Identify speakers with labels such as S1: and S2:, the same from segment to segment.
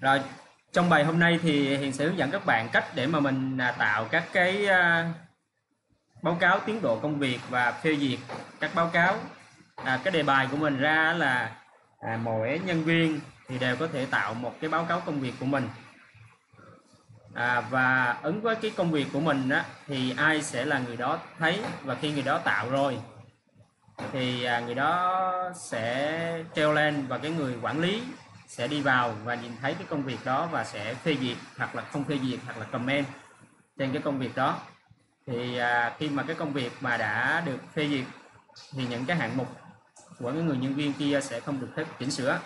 S1: rồi trong bài hôm nay thì hiền sẽ hướng dẫn các bạn cách để mà mình à, tạo các cái à, báo cáo tiến độ công việc và phê duyệt các báo cáo. À, cái đề bài của mình ra là à, mỗi nhân viên thì đều có thể tạo một cái báo cáo công việc của mình. À, và ứng với cái công việc của mình á, thì ai sẽ là người đó thấy và khi người đó tạo rồi thì à, người đó sẽ treo lên và cái người quản lý sẽ đi vào và nhìn thấy cái công việc đó và sẽ phê duyệt hoặc là không phê duyệt hoặc là comment trên cái công việc đó. Thì à, khi mà cái công việc mà đã được phê duyệt thì những cái hạng mục của những người nhân viên kia sẽ không được phép chỉnh sửa.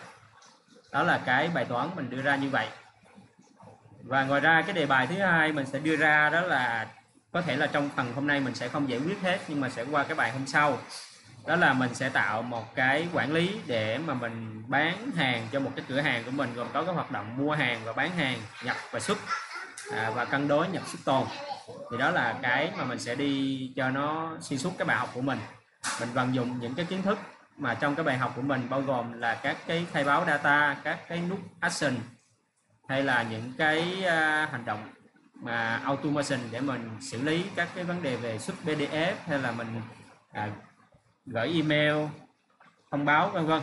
S1: Đó là cái bài toán mình đưa ra như vậy. Và ngoài ra cái đề bài thứ hai mình sẽ đưa ra đó là có thể là trong phần hôm nay mình sẽ không giải quyết hết nhưng mà sẽ qua cái bài hôm sau đó là mình sẽ tạo một cái quản lý để mà mình bán hàng cho một cái cửa hàng của mình gồm có cái hoạt động mua hàng và bán hàng nhập và xuất à, và cân đối nhập xuất tồn. Thì đó là cái mà mình sẽ đi cho nó xuyên suốt cái bài học của mình. Mình vận dụng những cái kiến thức mà trong cái bài học của mình bao gồm là các cái khai báo data các cái nút action hay là những cái uh, hành động mà automation để mình xử lý các cái vấn đề về xuất PDF hay là mình à, gửi email thông báo vân vân.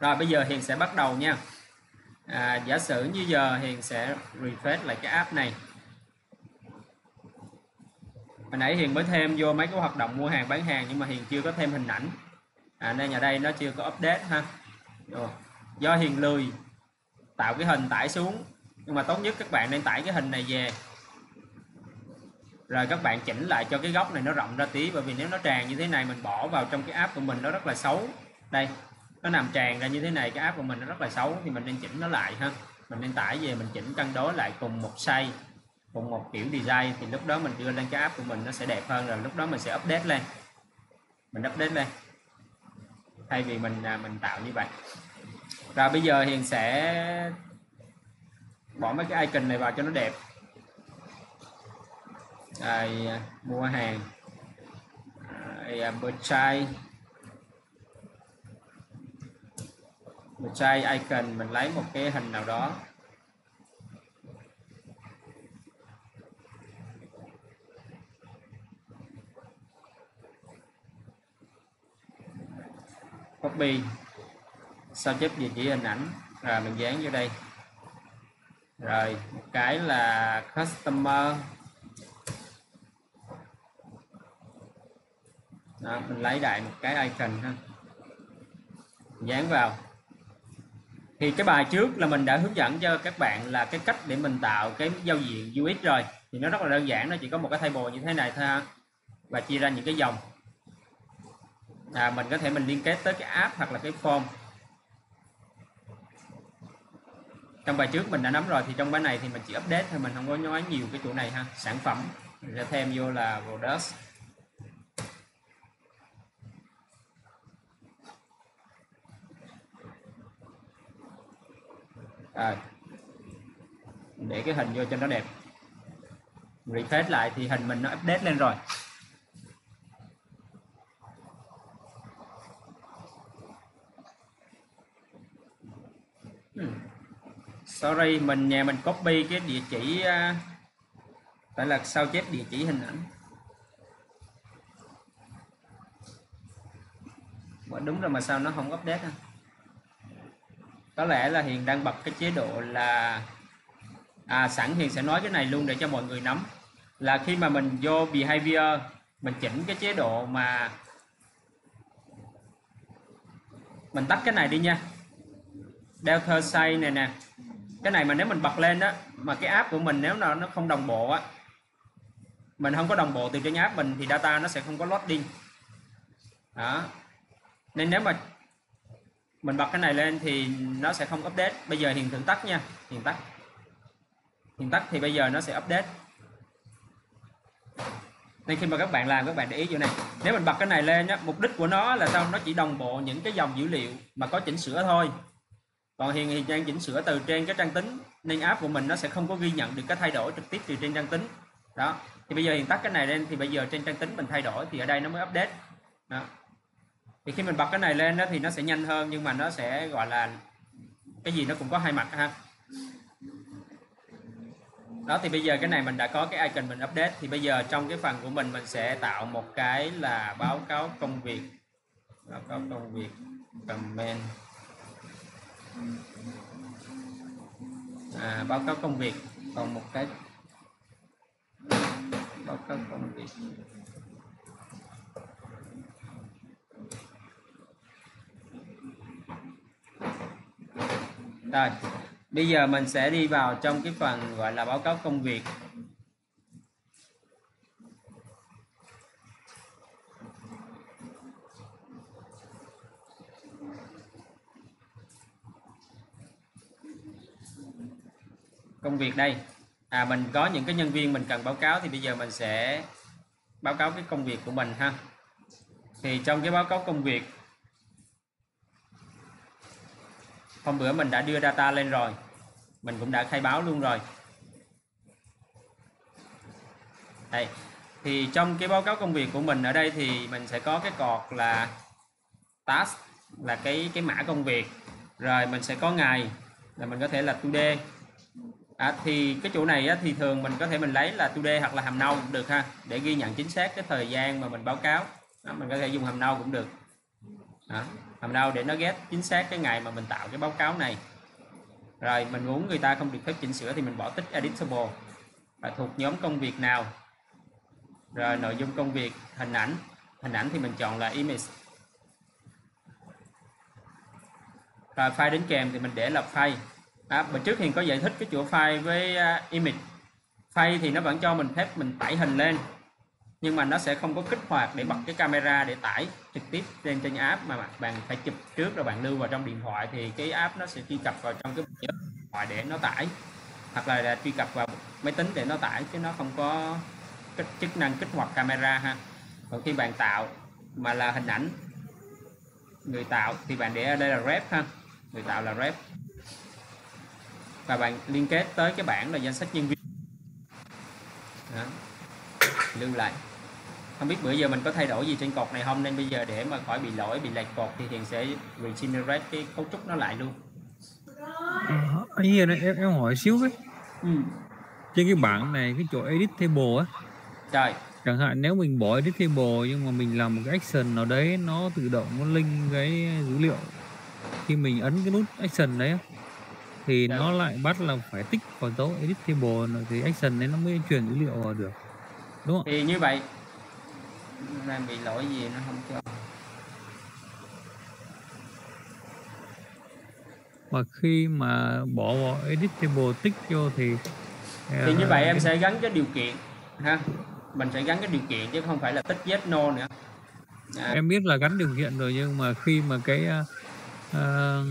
S1: Rồi bây giờ hiền sẽ bắt đầu nha. À, giả sử như giờ hiền sẽ refresh lại cái app này. Hồi nãy hiền mới thêm vô mấy cái hoạt động mua hàng bán hàng nhưng mà hiền chưa có thêm hình ảnh. À, nên nhà đây nó chưa có update ha. Rồi. do hiền lười tạo cái hình tải xuống. Nhưng mà tốt nhất các bạn nên tải cái hình này về rồi các bạn chỉnh lại cho cái góc này nó rộng ra tí, bởi vì nếu nó tràn như thế này, mình bỏ vào trong cái app của mình nó rất là xấu. Đây, nó nằm tràn ra như thế này, cái app của mình nó rất là xấu, thì mình nên chỉnh nó lại ha. Mình nên tải về, mình chỉnh cân đối lại cùng một size, cùng một kiểu design, thì lúc đó mình đưa lên cái app của mình nó sẽ đẹp hơn, rồi lúc đó mình sẽ update lên. Mình update lên. Thay vì mình à, mình tạo như vậy. Rồi bây giờ hiền sẽ bỏ mấy cái icon này vào cho nó đẹp rồi à, mua hàng. Rồi purchase à, purchase icon mình lấy một cái hình nào đó. Copy. Sao chép địa chỉ hình ảnh? Rồi, mình dán vô đây. Rồi, một cái là customer đó, mình lấy đại một cái icon ha. Dán vào. Thì cái bài trước là mình đã hướng dẫn cho các bạn là cái cách để mình tạo cái giao diện UX rồi. Thì nó rất là đơn giản nó chỉ có một cái table như thế này thôi ha và chia ra những cái dòng. À, mình có thể mình liên kết tới cái app hoặc là cái form. Trong bài trước mình đã nắm rồi thì trong bài này thì mình chỉ update thôi mình không có nói nhiều cái chỗ này ha. Sản phẩm mình sẽ thêm vô là product rồi. Để cái hình vô cho nó đẹp. Refresh lại thì hình mình nó update lên rồi. Hmm. Sorry, mình nhà mình copy cái địa chỉ à, phải là sao chép địa chỉ hình ảnh. Mà đúng rồi mà sao nó không update ha có lẽ là hiền đang bật cái chế độ là à sẵn hiền sẽ nói cái này luôn để cho mọi người nắm. Là khi mà mình vô behavior, mình chỉnh cái chế độ mà mình tắt cái này đi nha. Delta say này nè. Cái này mà nếu mình bật lên đó mà cái app của mình nếu nào nó không đồng bộ á, mình không có đồng bộ từ trên app mình thì data nó sẽ không có loading. Đó. Nên nếu mà mình bật cái này lên thì nó sẽ không update. Bây giờ hiền thử tắt nha. Hiền tắt. Hiền tắt thì bây giờ nó sẽ update. Nên khi mà các bạn làm, các bạn để ý chỗ này. Nếu mình bật cái này lên nhá mục đích của nó là sao? Nó chỉ đồng bộ những cái dòng dữ liệu mà có chỉnh sửa thôi. Còn hiền thì đang chỉnh sửa từ trên cái trang tính, nên app của mình nó sẽ không có ghi nhận được cái thay đổi trực tiếp từ trên trang tính. Đó. Thì bây giờ hiền tắt cái này lên thì bây giờ trên trang tính mình thay đổi thì ở đây nó mới update. Đó thì khi mình bật cái này lên đó thì nó sẽ nhanh hơn nhưng mà nó sẽ gọi là cái gì nó cũng có hai mặt ha. Đó thì bây giờ cái này mình đã có cái icon mình update. Thì bây giờ trong cái phần của mình mình sẽ tạo một cái là báo cáo công việc. Báo cáo công việc comment. À, báo cáo công việc còn một cái. Báo cáo công việc. Rồi, bây giờ mình sẽ đi vào trong cái phần gọi là báo cáo công việc. Công việc đây. À mình có những cái nhân viên mình cần báo cáo thì bây giờ mình sẽ báo cáo cái công việc của mình ha. Thì trong cái báo cáo công việc hôm bữa mình đã đưa data lên rồi. Mình cũng đã khai báo luôn rồi. Đây. Thì trong cái báo cáo công việc của mình ở đây thì mình sẽ có cái cột là task là cái cái mã công việc. Rồi mình sẽ có ngày là mình có thể là today. À, thì cái chỗ này á, thì thường mình có thể mình lấy là today hoặc là hàm nâu cũng được ha để ghi nhận chính xác cái thời gian mà mình báo cáo. Đó, mình có thể dùng hàm nâu cũng được đó, đâu để nó ghét chính xác cái ngày mà mình tạo cái báo cáo này. Rồi mình muốn người ta không được phép chỉnh sửa thì mình bỏ tích editable. Và thuộc nhóm công việc nào? Rồi nội dung công việc hình ảnh. Hình ảnh thì mình chọn là image. Rồi file đến kèm thì mình để là file. À, mình trước thì có giải thích cái chỗ file với uh, image. File thì nó vẫn cho mình phép mình tải hình lên nhưng mà nó sẽ không có kích hoạt để bật cái camera để tải trực tiếp lên trên app mà bạn phải chụp trước rồi bạn lưu vào trong điện thoại thì cái app nó sẽ truy cập vào trong cái điện thoại để nó tải. Hoặc là, là truy cập vào máy tính để nó tải chứ nó không có cái chức năng kích hoạt camera ha. Còn khi bạn tạo mà là hình ảnh người tạo thì bạn để ở đây là rep ha. Người tạo là rep. Và bạn liên kết tới cái bảng là danh sách nhân viên. Đó. lưu lại không biết bữa giờ mình có thay đổi gì trên cột này không? Nên bây giờ để mà khỏi bị lỗi bị lệch cột thì Hiền sẽ regenerate cái cấu trúc nó lại luôn.
S2: À, anh Hiền em em hỏi xíu với
S1: ừ.
S2: trên cái bảng này cái chỗ edit table á.
S1: Trời.
S2: Chẳng hạn nếu mình bỏ edit table nhưng mà mình làm một cái action nào đấy nó tự động nó link cái dữ liệu. Khi mình ấn cái nút action đấy thì Được. nó lại bắt là phải tích vào dấu edit table thì action đấy nó mới truyền dữ liệu vào được. Đúng không?
S1: Thì như vậy đang bị lỗi gì nó không cho.
S2: Mà khi mà bỏ vào edit table tích vô thì
S1: thì như vậy em sẽ gắn cái điều kiện ha? Mình sẽ gắn cái điều kiện chứ không phải là tích yes no nữa.
S2: À. em biết là gắn điều kiện rồi nhưng mà khi mà cái uh,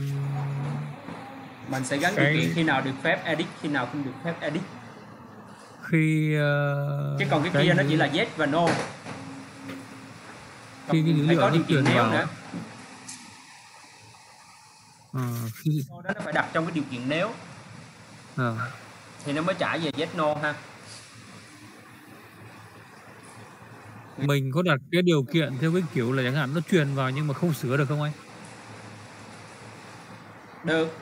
S1: mình sẽ gắn cái... điều kiện khi nào được phép edit khi nào không được phép edit.
S2: khi uh,
S1: chứ còn cái, cái kia nó chỉ là yes và no
S2: khi cái dữ liệu
S1: kiện nếu vào nữa.
S2: À, khi...
S1: đó nó phải đặt trong cái điều kiện nếu
S2: à.
S1: thì nó mới trả về yes no ha.
S2: Mình có đặt cái điều kiện theo cái kiểu là chẳng hạn nó truyền vào nhưng mà không sửa được không anh?
S1: Được.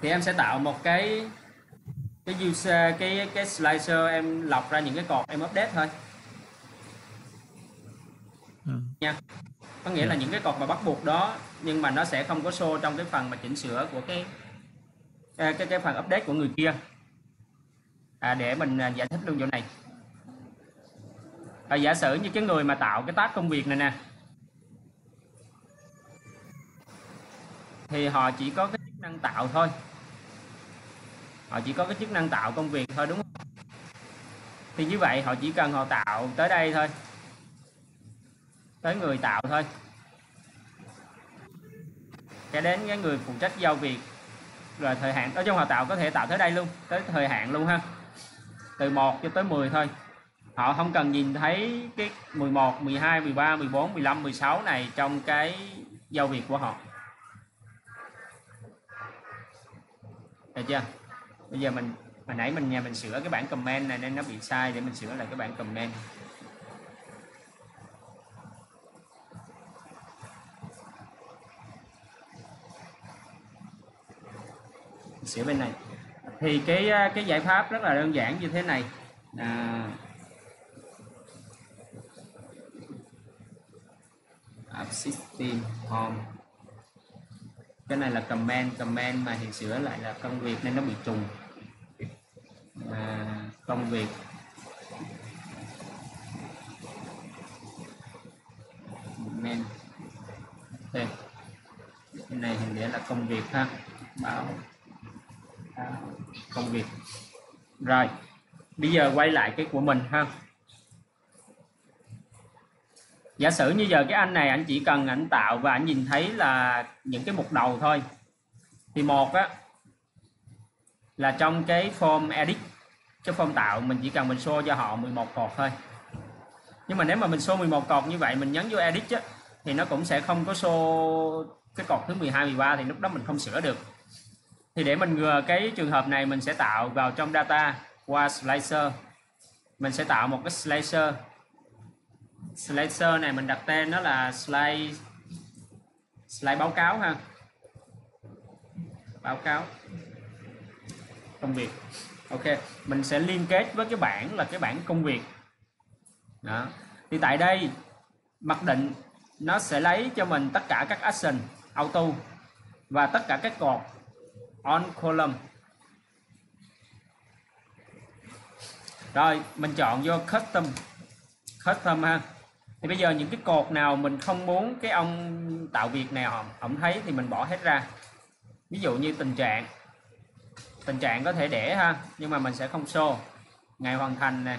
S1: Thì em sẽ tạo một cái cái user cái cái slicer em lọc ra những cái cột em update thôi. Nha. Có nghĩa là những cái cột mà bắt buộc đó nhưng mà nó sẽ không có show trong cái phần mà chỉnh sửa của cái cái cái, cái phần update của người kia. À, để mình à, giải thích luôn chỗ này. À, giả sử như cái người mà tạo cái task công việc này nè thì họ chỉ có cái chức năng tạo thôi. Họ chỉ có cái chức năng tạo công việc thôi đúng không? Thì như vậy họ chỉ cần họ tạo tới đây thôi tới người tạo thôi. Cái đến cái người phụ trách giao việc rồi thời hạn. Nói chung họ tạo có thể tạo tới đây luôn, tới thời hạn luôn ha. Từ 1 cho tới 10 thôi. Họ không cần nhìn thấy cái 11 12 13 14 15 16 này trong cái giao việc của họ. Được chưa? Bây giờ mình, hồi nãy mình, nhà mình sửa cái bản comment này nên nó bị sai để mình sửa lại cái bản comment. Sửa bên này. Thì cái à, cái giải pháp rất là đơn giản như thế này. À, app system home. Cái này là comment comment mà hiện sửa lại là công việc nên nó bị trùng. À, công việc comment okay. cái này hình nghĩa là công việc ha. Báo công việc. Rồi, bây giờ quay lại cái của mình ha. Giả sử như giờ cái anh này, anh chỉ cần ảnh tạo và anh nhìn thấy là những cái mục đầu thôi. Thì một á, là trong cái form edit, cái form tạo, mình chỉ cần mình show cho họ 11 cột thôi. Nhưng mà nếu mà mình show 11 cột như vậy, mình nhấn vô edit á, thì nó cũng sẽ không có show cái cột thứ 12 13 thì lúc đó mình không sửa được thì để mình ngừa cái trường hợp này, mình sẽ tạo vào trong data qua slicer. Mình sẽ tạo một cái slicer. Slicer này mình đặt tên nó là slide slide báo cáo ha. Báo cáo. Công việc. Ok, mình sẽ liên kết với cái bảng là cái bảng công việc. Đó. Thì tại đây, mặc định nó sẽ lấy cho mình tất cả các action, auto và tất cả các cột on column. Rồi, mình chọn vô custom. Custom ha. Thì bây giờ những cái cột nào mình không muốn cái ông tạo việc nào ông thấy thì mình bỏ hết ra. Ví dụ như tình trạng. Tình trạng có thể để ha, nhưng mà mình sẽ không show. Ngày hoàn thành nè.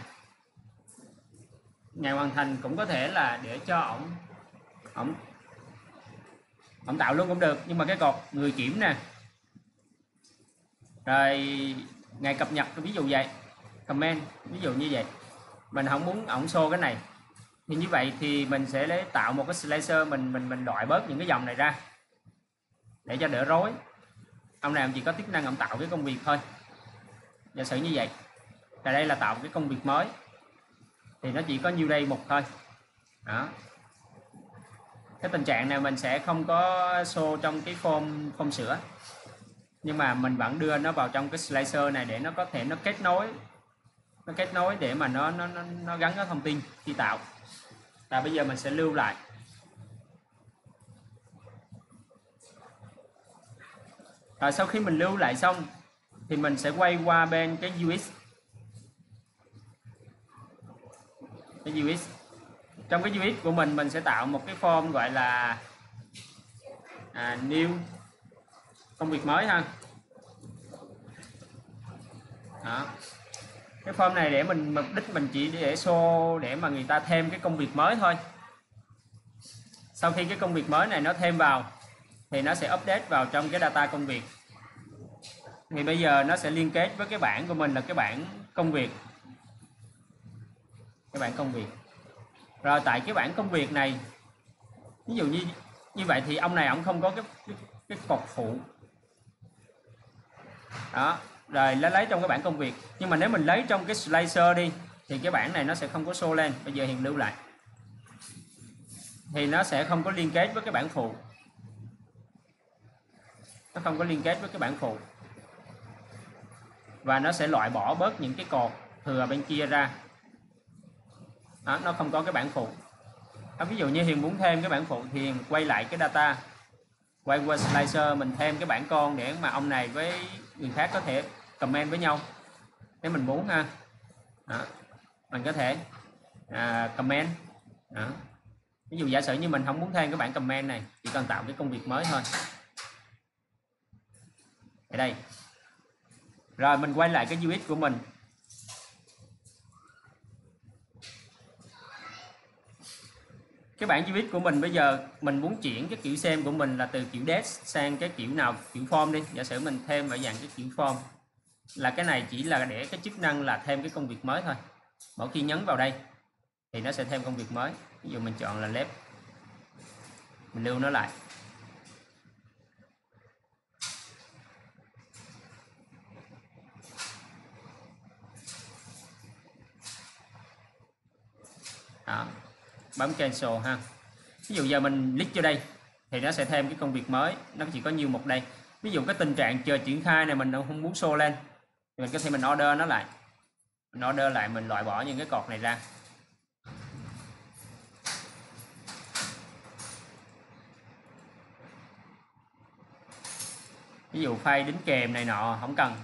S1: Ngày hoàn thành cũng có thể là để cho ổng ổng ổng tạo luôn cũng được, nhưng mà cái cột người kiểm nè rồi, ngày cập nhật, ví dụ vậy, comment, ví dụ như vậy. Mình không muốn ổng xô cái này. Thì như vậy thì mình sẽ lấy, tạo một cái slicer, mình mình mình loại bớt những cái dòng này ra. Để cho đỡ rối. Ông nào chỉ có chức năng, ông tạo cái công việc thôi. Giả sử như vậy. Tại đây là tạo cái công việc mới. Thì nó chỉ có nhiêu đây một thôi. Đó. Cái tình trạng này mình sẽ không có show trong cái form form sửa nhưng mà mình vẫn đưa nó vào trong cái slicer này để nó có thể nó kết nối nó kết nối để mà nó nó nó, nó gắn cái thông tin khi tạo. Và bây giờ mình sẽ lưu lại. Và sau khi mình lưu lại xong thì mình sẽ quay qua bên cái UX cái UX trong cái UX của mình mình sẽ tạo một cái form gọi là à, new công việc mới ha. Đó. Cái form này để mình mục đích mình chỉ để show để mà người ta thêm cái công việc mới thôi. Sau khi cái công việc mới này nó thêm vào thì nó sẽ update vào trong cái data công việc. Thì bây giờ nó sẽ liên kết với cái bảng của mình là cái bảng công việc. Cái bảng công việc. Rồi tại cái bảng công việc này ví dụ như như vậy thì ông này ông không có cái cái, cái cột phụ đó rồi lấy lấy trong cái bảng công việc. Nhưng mà nếu mình lấy trong cái slicer đi thì cái bảng này nó sẽ không có show lên. Bây giờ hiện lưu lại. Thì nó sẽ không có liên kết với cái bảng phụ. Nó không có liên kết với cái bảng phụ. Và nó sẽ loại bỏ bớt những cái cột thừa bên kia ra. Đó, nó không có cái bảng phụ. Đó, ví dụ như Hiền muốn thêm cái bảng phụ thì Hiền quay lại cái data. Quay qua slicer mình thêm cái bảng con để mà ông này với người khác có thể comment với nhau nếu mình muốn ha đó. mình có thể à, comment đó. ví dụ giả sử như mình không muốn thêm cái bảng comment này chỉ cần tạo cái công việc mới thôi ở đây rồi mình quay lại cái UX của mình cái bảng viết của mình bây giờ, mình muốn chuyển cái kiểu xem của mình là từ kiểu desk sang cái kiểu nào, kiểu form đi. Giả sử mình thêm ở dạng cái kiểu form, là cái này chỉ là để cái chức năng là thêm cái công việc mới thôi. Mỗi khi nhấn vào đây, thì nó sẽ thêm công việc mới. Ví dụ mình chọn là lép mình lưu nó lại. Đó bấm cancel ha. Ví dụ giờ mình click vô đây thì nó sẽ thêm cái công việc mới. Nó chỉ có nhiều một đây. Ví dụ cái tình trạng chờ triển khai này mình không muốn show lên. Thì mình có thể mình order nó lại. Mình order lại mình loại bỏ những cái cột này ra. Ví dụ file đính kèm này nọ không cần.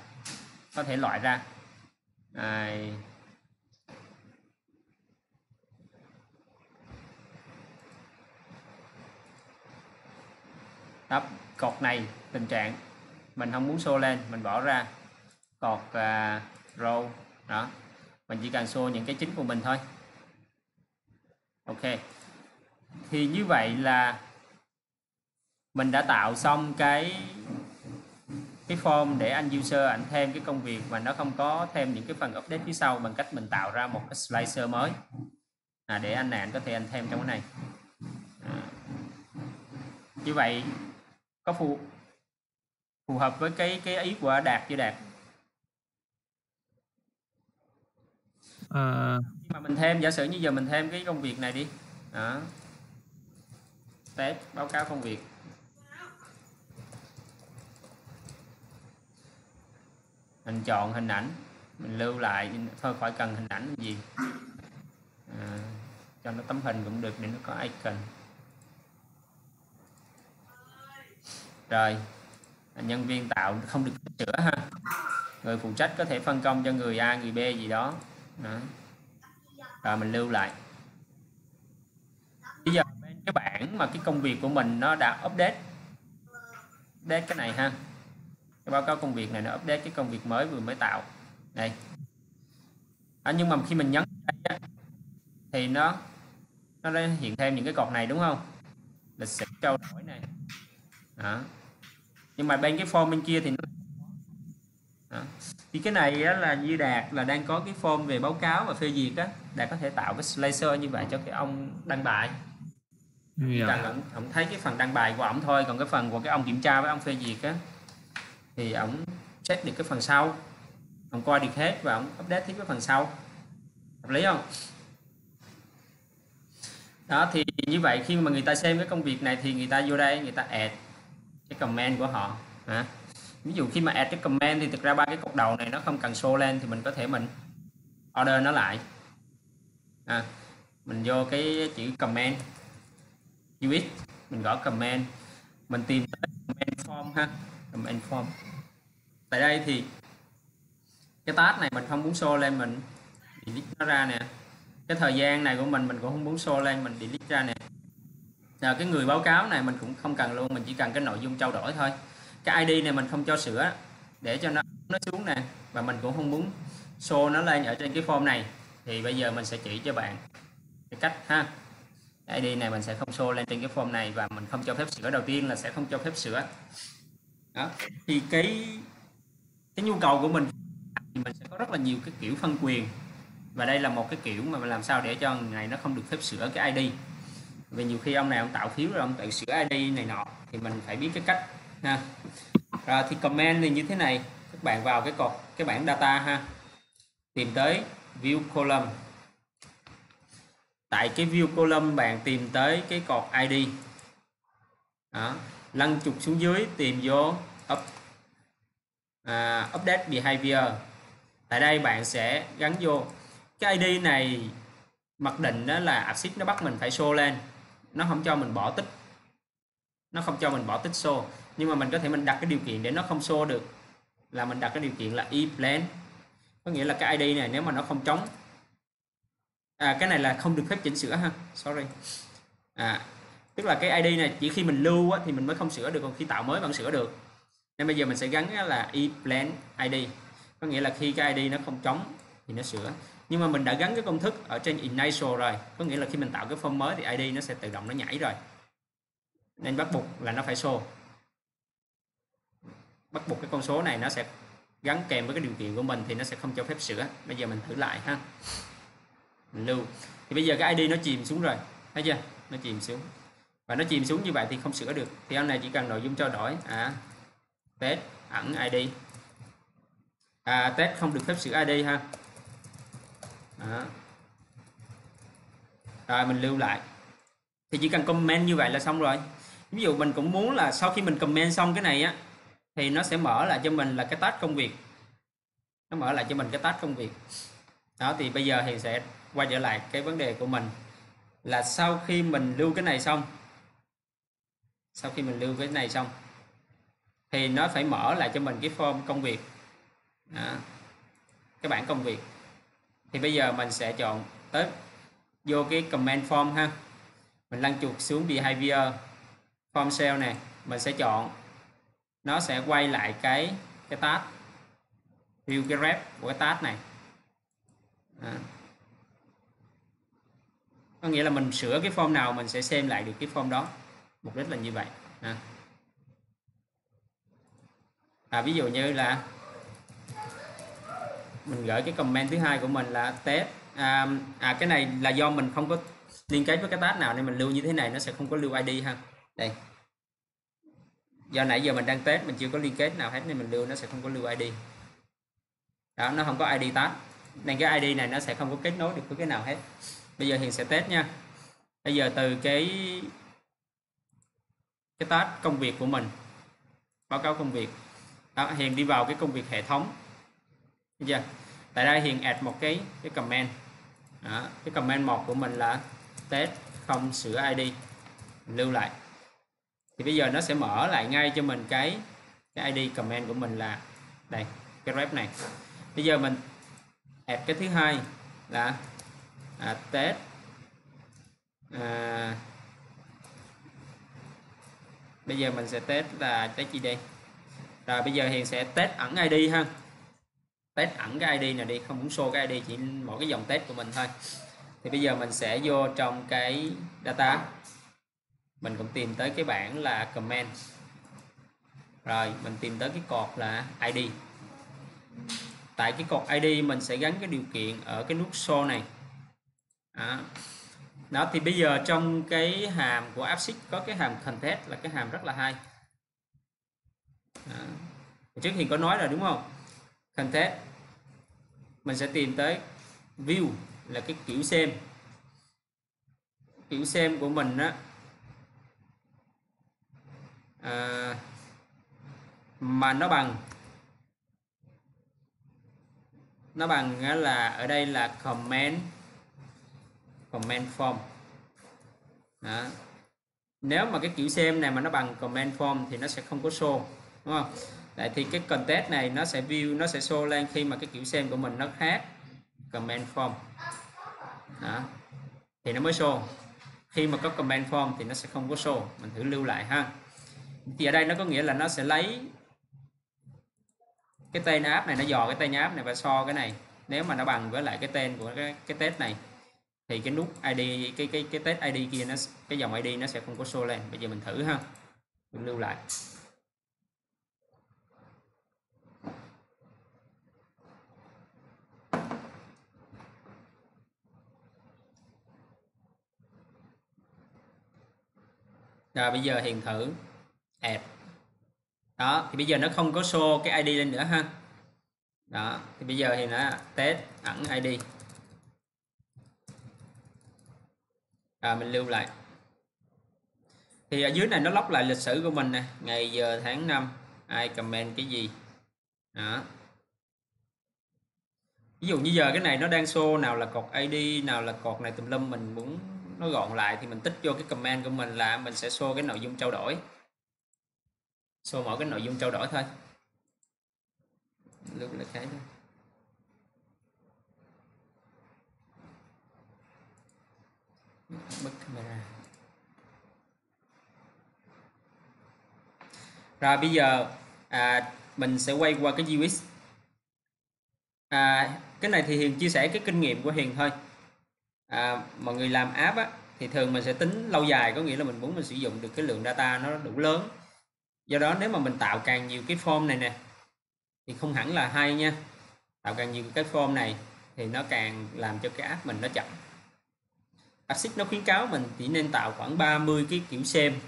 S1: Có thể loại ra. À, đó cột này tình trạng mình không muốn show lên mình bỏ ra. Cột uh, row đó. Mình chỉ cần show những cái chính của mình thôi. Ok. Thì như vậy là mình đã tạo xong cái cái form để anh user ảnh thêm cái công việc mà nó không có thêm những cái phần update phía sau bằng cách mình tạo ra một cái slicer mới. À, để anh này anh có thể anh thêm trong cái này. À. như vậy có phù phù hợp với cái cái ý của đạt chưa đạt?
S2: À,
S1: nhưng mà mình thêm giả sử như giờ mình thêm cái công việc này đi. Đó. Test báo cáo công việc. Mình chọn hình ảnh mình lưu lại thôi khỏi cần hình ảnh gì. À, cho nó tấm hình cũng được để nó có icon rồi nhân viên tạo không được sửa ha. Người phụ trách có thể phân công cho người A người B gì đó, đó. rồi mình lưu lại. Bây giờ bên cái bảng mà cái công việc của mình nó đã update update cái này ha. Cái báo cáo công việc này nó update cái công việc mới vừa mới tạo. Đây. À, nhưng mà khi mình nhấn đây thì nó nó hiện thêm những cái cột này đúng không? Lịch sử trao đổi này đó. nhưng mà bên cái form bên kia thì nó đó. thì cái này á, là như đạt là đang có cái form về báo cáo và phê duyệt á đạt có thể tạo cái slicer như vậy cho cái ông đăng bài
S2: yeah.
S1: cần ông, ông thấy cái phần đăng bài của ông thôi còn cái phần của cái ông kiểm tra với ông phê duyệt á thì ông check được cái phần sau ông coi được hết và ông update tiếp cái phần sau hợp lý không đó thì như vậy khi mà người ta xem cái công việc này thì người ta vô đây người ta add cái comment của họ hả? ví dụ khi mà add cái comment thì thực ra ba cái cột đầu này nó không cần show lên thì mình có thể mình order nó lại. À, mình vô cái chữ comment UX mình gõ comment mình tìm tới comment form ha comment form. Tại đây thì cái task này mình không muốn show lên mình delete nó ra nè. Cái thời gian này của mình mình cũng không muốn show lên mình delete ra nè là cái người báo cáo này mình cũng không cần luôn, mình chỉ cần cái nội dung trao đổi thôi. Cái ID này mình không cho sửa, để cho nó nó xuống nè. Và mình cũng không muốn show nó lên ở trên cái form này. Thì bây giờ mình sẽ chỉ cho bạn cái cách ha. Cái ID này mình sẽ không show lên trên cái form này và mình không cho phép sửa. Đầu tiên là sẽ không cho phép sửa. Đó. Thì cái cái nhu cầu của mình thì mình sẽ có rất là nhiều cái kiểu phân quyền. Và đây là một cái kiểu mà làm sao để cho này nó không được phép sửa cái ID vì nhiều khi ông này ông tạo phiếu rồi ông tự sửa ID này nọ thì mình phải biết cái cách ha. Rồi thì comment thì như thế này các bạn vào cái cột cái bảng data ha. Tìm tới view column. Tại cái view column bạn tìm tới cái cột ID. Đó. lăn trục xuống dưới tìm vô up, uh, update behavior. Tại đây bạn sẽ gắn vô. Cái ID này mặc định đó là Axis nó bắt mình phải show lên nó không cho mình bỏ tích. Nó không cho mình bỏ tích show nhưng mà mình có thể mình đặt cái điều kiện để nó không show được. Là mình đặt cái điều kiện là e plan có nghĩa là cái ID này nếu mà nó không trống. À, cái này là không được phép chỉnh sửa ha. Sorry. À, tức là cái ID này chỉ khi mình lưu á, thì mình mới không sửa được. Còn khi tạo mới vẫn sửa được. Nên bây giờ mình sẽ gắn là e plan ID có nghĩa là khi cái ID nó không trống thì nó sửa nhưng mà mình đã gắn cái công thức ở trên initial rồi. Có nghĩa là khi mình tạo cái form mới thì ID nó sẽ tự động nó nhảy rồi. Nên bắt buộc là nó phải show. Bắt buộc cái con số này nó sẽ gắn kèm với cái điều kiện của mình thì nó sẽ không cho phép sửa. Bây giờ mình thử lại ha. Mình lưu. Thì bây giờ cái ID nó chìm xuống rồi. Thấy chưa? Nó chìm xuống. Và nó chìm xuống như vậy thì không sửa được. Thì anh này chỉ cần nội dung trao đổi. À test ẩn ID à, test không được phép sửa ID ha đó. rồi, mình lưu lại. Thì chỉ cần comment như vậy là xong rồi. Ví dụ mình cũng muốn là sau khi mình comment xong cái này á, thì nó sẽ mở lại cho mình là cái task công việc. Nó mở lại cho mình cái tab công việc. Đó, thì bây giờ thì sẽ quay trở lại cái vấn đề của mình là sau khi mình lưu cái này xong, sau khi mình lưu cái này xong, thì nó phải mở lại cho mình cái form công việc. Đó. cái bảng công việc thì bây giờ mình sẽ chọn tới vô cái comment form ha. Mình lăn chuột xuống behavior form cell này mình sẽ chọn. Nó sẽ quay lại cái cái tab. View cái rep của cái tab này. À. có nghĩa là mình sửa cái form nào mình sẽ xem lại được cái form đó. Mục đích là như vậy. À. À, ví dụ như là mình gửi cái comment thứ hai của mình là test à, à cái này là do mình không có liên kết với cái tab nào nên mình lưu như thế này nó sẽ không có lưu ID ha. Đây. Do nãy giờ mình đang test mình chưa có liên kết nào hết nên mình lưu nó sẽ không có lưu ID đó nó không có ID tab nên cái ID này nó sẽ không có kết nối được với cái nào hết. Bây giờ Hiền sẽ test nha. Bây giờ từ cái cái tab công việc của mình báo cáo công việc. Đó, Hiền đi vào cái công việc hệ thống. Thấy chưa? tại đây Hiền add một cái cái comment. Đó, cái comment một của mình là test không sửa ID mình lưu lại. Thì bây giờ nó sẽ mở lại ngay cho mình cái cái ID comment của mình là đây cái rep này. Bây giờ mình add cái thứ hai là à, test à, bây giờ mình sẽ test là test gì đây rồi bây giờ Hiền sẽ test ẩn ID ha test ẩn cái ID này đi, không muốn show cái ID chỉ mỗi cái dòng test của mình thôi. Thì bây giờ mình sẽ vô trong cái data. Mình cũng tìm tới cái bảng là comment. Rồi, mình tìm tới cái cột là ID tại cái cột ID mình sẽ gắn cái điều kiện ở cái nút show này. Đó. đó, thì bây giờ trong cái hàm của AppSheet có cái hàm content là cái hàm rất là hay. Đó. trước thì có nói rồi, đúng không? Content mình sẽ tìm tới view là cái kiểu xem. Kiểu xem của mình á. À, mà nó bằng. Nó bằng là ở đây là comment comment form. Đó. nếu mà cái kiểu xem này mà nó bằng comment form thì nó sẽ không có show đúng không? Đấy, thì cái content này nó sẽ view nó sẽ show lên khi mà cái kiểu xem của mình nó khác. Comment form. Đó. Thì nó mới show. Khi mà có comment form thì nó sẽ không có show. Mình thử lưu lại ha. Thì ở đây nó có nghĩa là nó sẽ lấy cái tên app này nó dò cái tên app này và so cái này. Nếu mà nó bằng với lại cái tên của cái, cái test này thì cái nút ID cái cái cái test ID kia nó cái dòng ID nó sẽ không có show lên. Bây giờ mình thử ha. Mình lưu lại. Rồi bây giờ hiền thử. Add đó, thì bây giờ nó không có show cái ID lên nữa ha. Đó, thì bây giờ thì nó test ẩn ID rồi, mình lưu lại. Thì ở dưới này nó lóc lại lịch sử của mình nè. Ngày giờ tháng năm, ai comment cái gì? Đó. Ví dụ như giờ cái này nó đang show nào là cột ID nào là cột này tùm lum mình muốn nó gọn lại thì mình tích vô cái comment của mình là mình sẽ show cái nội dung trao đổi. Show mỗi cái nội dung trao đổi thôi. Lúc là cái thôi mất camera. Rồi bây giờ à, mình sẽ quay qua cái UX à, cái này thì Hiền chia sẻ cái kinh nghiệm của Hiền thôi à, mọi người làm app á, thì thường mình sẽ tính lâu dài có nghĩa là mình muốn mình sử dụng được cái lượng data nó đủ lớn. Do đó nếu mà mình tạo càng nhiều cái form này nè thì không hẳn là hay nha. Tạo càng nhiều cái form này thì nó càng làm cho cái app mình nó chậm. AppSheet nó khuyến cáo mình chỉ nên tạo khoảng 30 cái kiểu xem.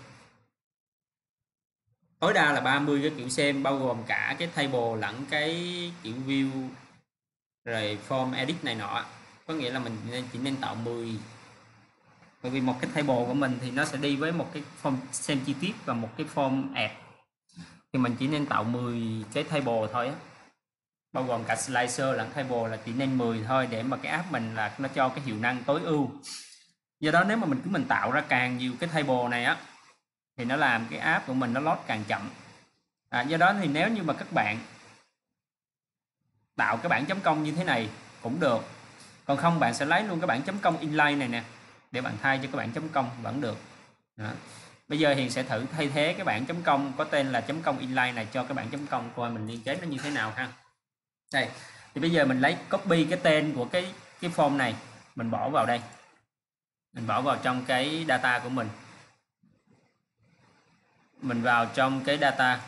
S1: Tối đa là 30 cái kiểu xem bao gồm cả cái table lẫn cái kiểu view rồi form edit này nọ có nghĩa là mình chỉ nên tạo 10 bởi vì một cái table của mình thì nó sẽ đi với một cái form xem chi tiết và một cái form add. Thì mình chỉ nên tạo 10 cái table thôi á. Bao gồm cả slicer lẫn table là chỉ nên 10 thôi để mà cái app mình là nó cho cái hiệu năng tối ưu. Do đó nếu mà mình cứ mình tạo ra càng nhiều cái table này á thì nó làm cái app của mình nó load càng chậm. À, do đó thì nếu như mà các bạn tạo cái bảng chấm công như thế này cũng được còn không bạn sẽ lấy luôn cái bảng chấm công inline này nè để bạn thay cho các bảng chấm công vẫn được. Đó. bây giờ hiền sẽ thử thay thế cái bảng chấm công có tên là chấm công inline này cho cái bảng chấm công coi mình liên kết nó như thế nào ha. Đây thì bây giờ mình lấy copy cái tên của cái cái form này mình bỏ vào đây. Mình bỏ vào trong cái data của mình. Mình vào trong cái data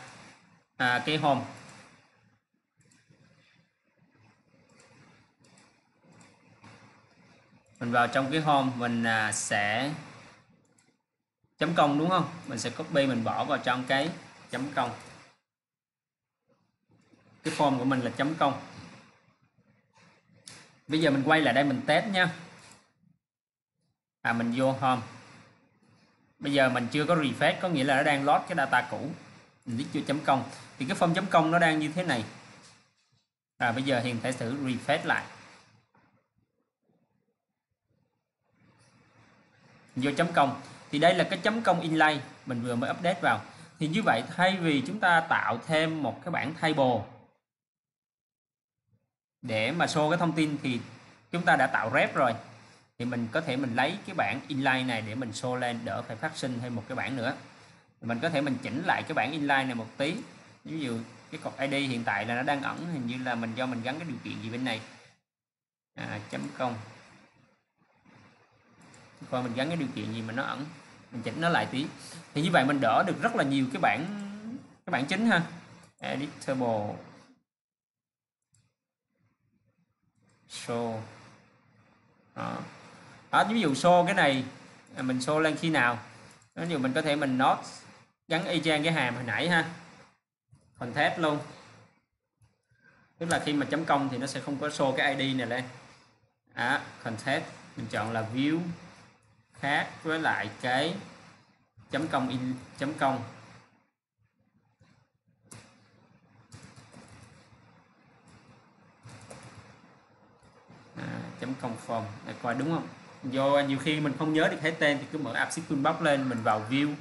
S1: à, cái home. Mình vào trong cái home mình à, sẽ chấm công đúng không? Mình sẽ copy, mình bỏ vào trong cái chấm công. Cái form của mình là chấm công. Bây giờ mình quay lại đây mình test nha. À mình vô home. Bây giờ mình chưa có refresh, có nghĩa là nó đang load cái data cũ. Mình viết chưa chấm công. Thì cái form chấm công nó đang như thế này. À bây giờ hiện thể thử refresh lại. Vô chấm công. Thì đây là cái chấm công inlay mình vừa mới update vào. Thì như vậy thay vì chúng ta tạo thêm một cái bảng table để mà show cái thông tin thì chúng ta đã tạo rep rồi thì mình có thể mình lấy cái bảng inline này để mình show lên đỡ phải phát sinh thêm một cái bảng nữa. Mình có thể mình chỉnh lại cái bảng inline này một tí. Ví dụ cái cột ID hiện tại là nó đang ẩn hình như là mình do mình gắn cái điều kiện gì bên này. À, chấm công và mình gắn cái điều kiện gì mà nó ẩn mình chỉnh nó lại tí. Thì như vậy mình đỡ được rất là nhiều cái bản, cái bản chính ha. Editable. Show. Đó. đó ví dụ show cái này à, mình show lên khi nào? Ví dụ mình có thể mình nốt gắn y chang cái hàm hồi nãy ha. Content luôn. Tức là khi mà chấm công thì nó sẽ không có show cái id này lên. À, content mình chọn là view khác với lại cái chấm công in chấm công. À, chấm công form. Để coi đúng không? Do nhiều khi mình không nhớ được hết tên thì cứ mở app bóc lên mình vào view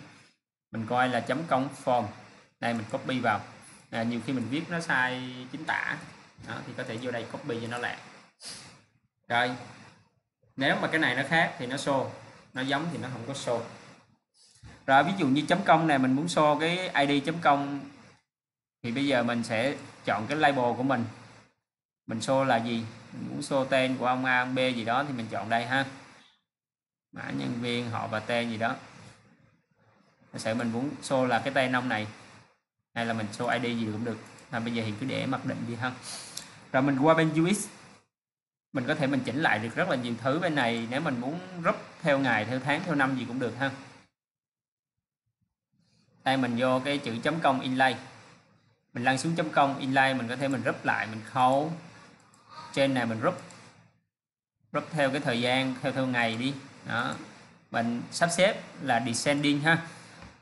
S1: mình coi là chấm công form. Đây mình copy vào. À, nhiều khi mình viết nó sai chính tả. Đó, thì có thể vô đây copy cho nó lại. rồi nếu mà cái này nó khác thì nó show nó giống thì nó không có show rồi ví dụ như chấm công này, mình muốn show cái id chấm công, thì bây giờ mình sẽ chọn cái label của mình. Mình show là gì? Mình muốn show tên của ông A, ông B gì đó thì mình chọn đây ha. Mã nhân viên họ và tên gì đó. Sẽ mình muốn show là cái tên ông này, hay là mình show ID gì cũng được. Là bây giờ thì cứ để mặc định đi ha. Rồi mình qua bên UX mình có thể mình chỉnh lại được rất là nhiều thứ bên này, nếu mình muốn group theo ngày, theo tháng, theo năm gì cũng được ha. Đây, mình vô cái chữ chấm công inlay. Mình lăn xuống chấm công inlay, mình có thể mình group lại, mình khâu trên này mình group group theo cái thời gian, theo theo ngày đi. Đó. Mình sắp xếp là descending ha.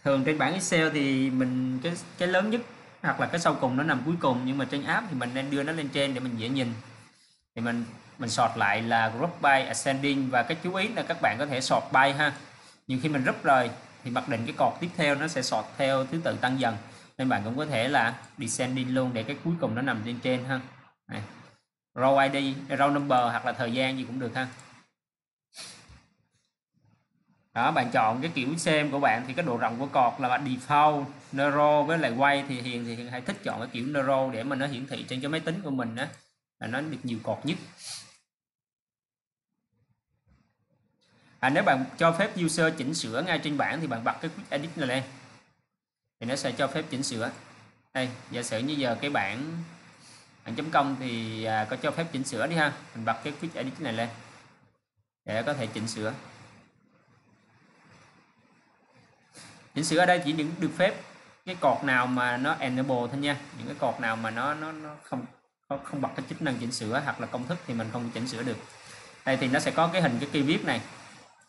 S1: Thường trên bảng Excel thì mình, cái cái lớn nhất hoặc là cái sau cùng nó nằm cuối cùng, nhưng mà trên app thì mình nên đưa nó lên trên để mình dễ nhìn. Thì mình mình sort lại là group by ascending và cái chú ý là các bạn có thể sort by ha. Nhiều khi mình rút rồi thì mặc định cái cột tiếp theo nó sẽ sort theo thứ tự tăng dần. Nên bạn cũng có thể là descending luôn để cái cuối cùng nó nằm trên trên ha. Này. row ID row number hoặc là thời gian gì cũng được ha. Đó, bạn chọn cái kiểu xem của bạn thì cái độ rộng của cột là bạn default neuro với lại quay thì hiện thì hiện hay thích chọn cái kiểu neuro để mà nó hiển thị trên cái máy tính của mình á, là nó được nhiều cột nhất. À, nếu bạn cho phép user chỉnh sửa ngay trên bảng thì bạn bật cái quick edit này lên. Thì nó sẽ cho phép chỉnh sửa. Đây giả sử như giờ cái bảng bảng chấm công thì à, có cho phép chỉnh sửa đi ha. Mình bật cái quick edit này lên để có thể chỉnh sửa. Chỉnh sửa ở đây chỉ những được phép cái cột nào mà nó enable thôi nha. Những cái cột nào mà nó nó, nó không không bật cái chức năng chỉnh sửa hoặc là công thức thì mình không chỉnh sửa được. Đây thì nó sẽ có cái hình cái cây viết này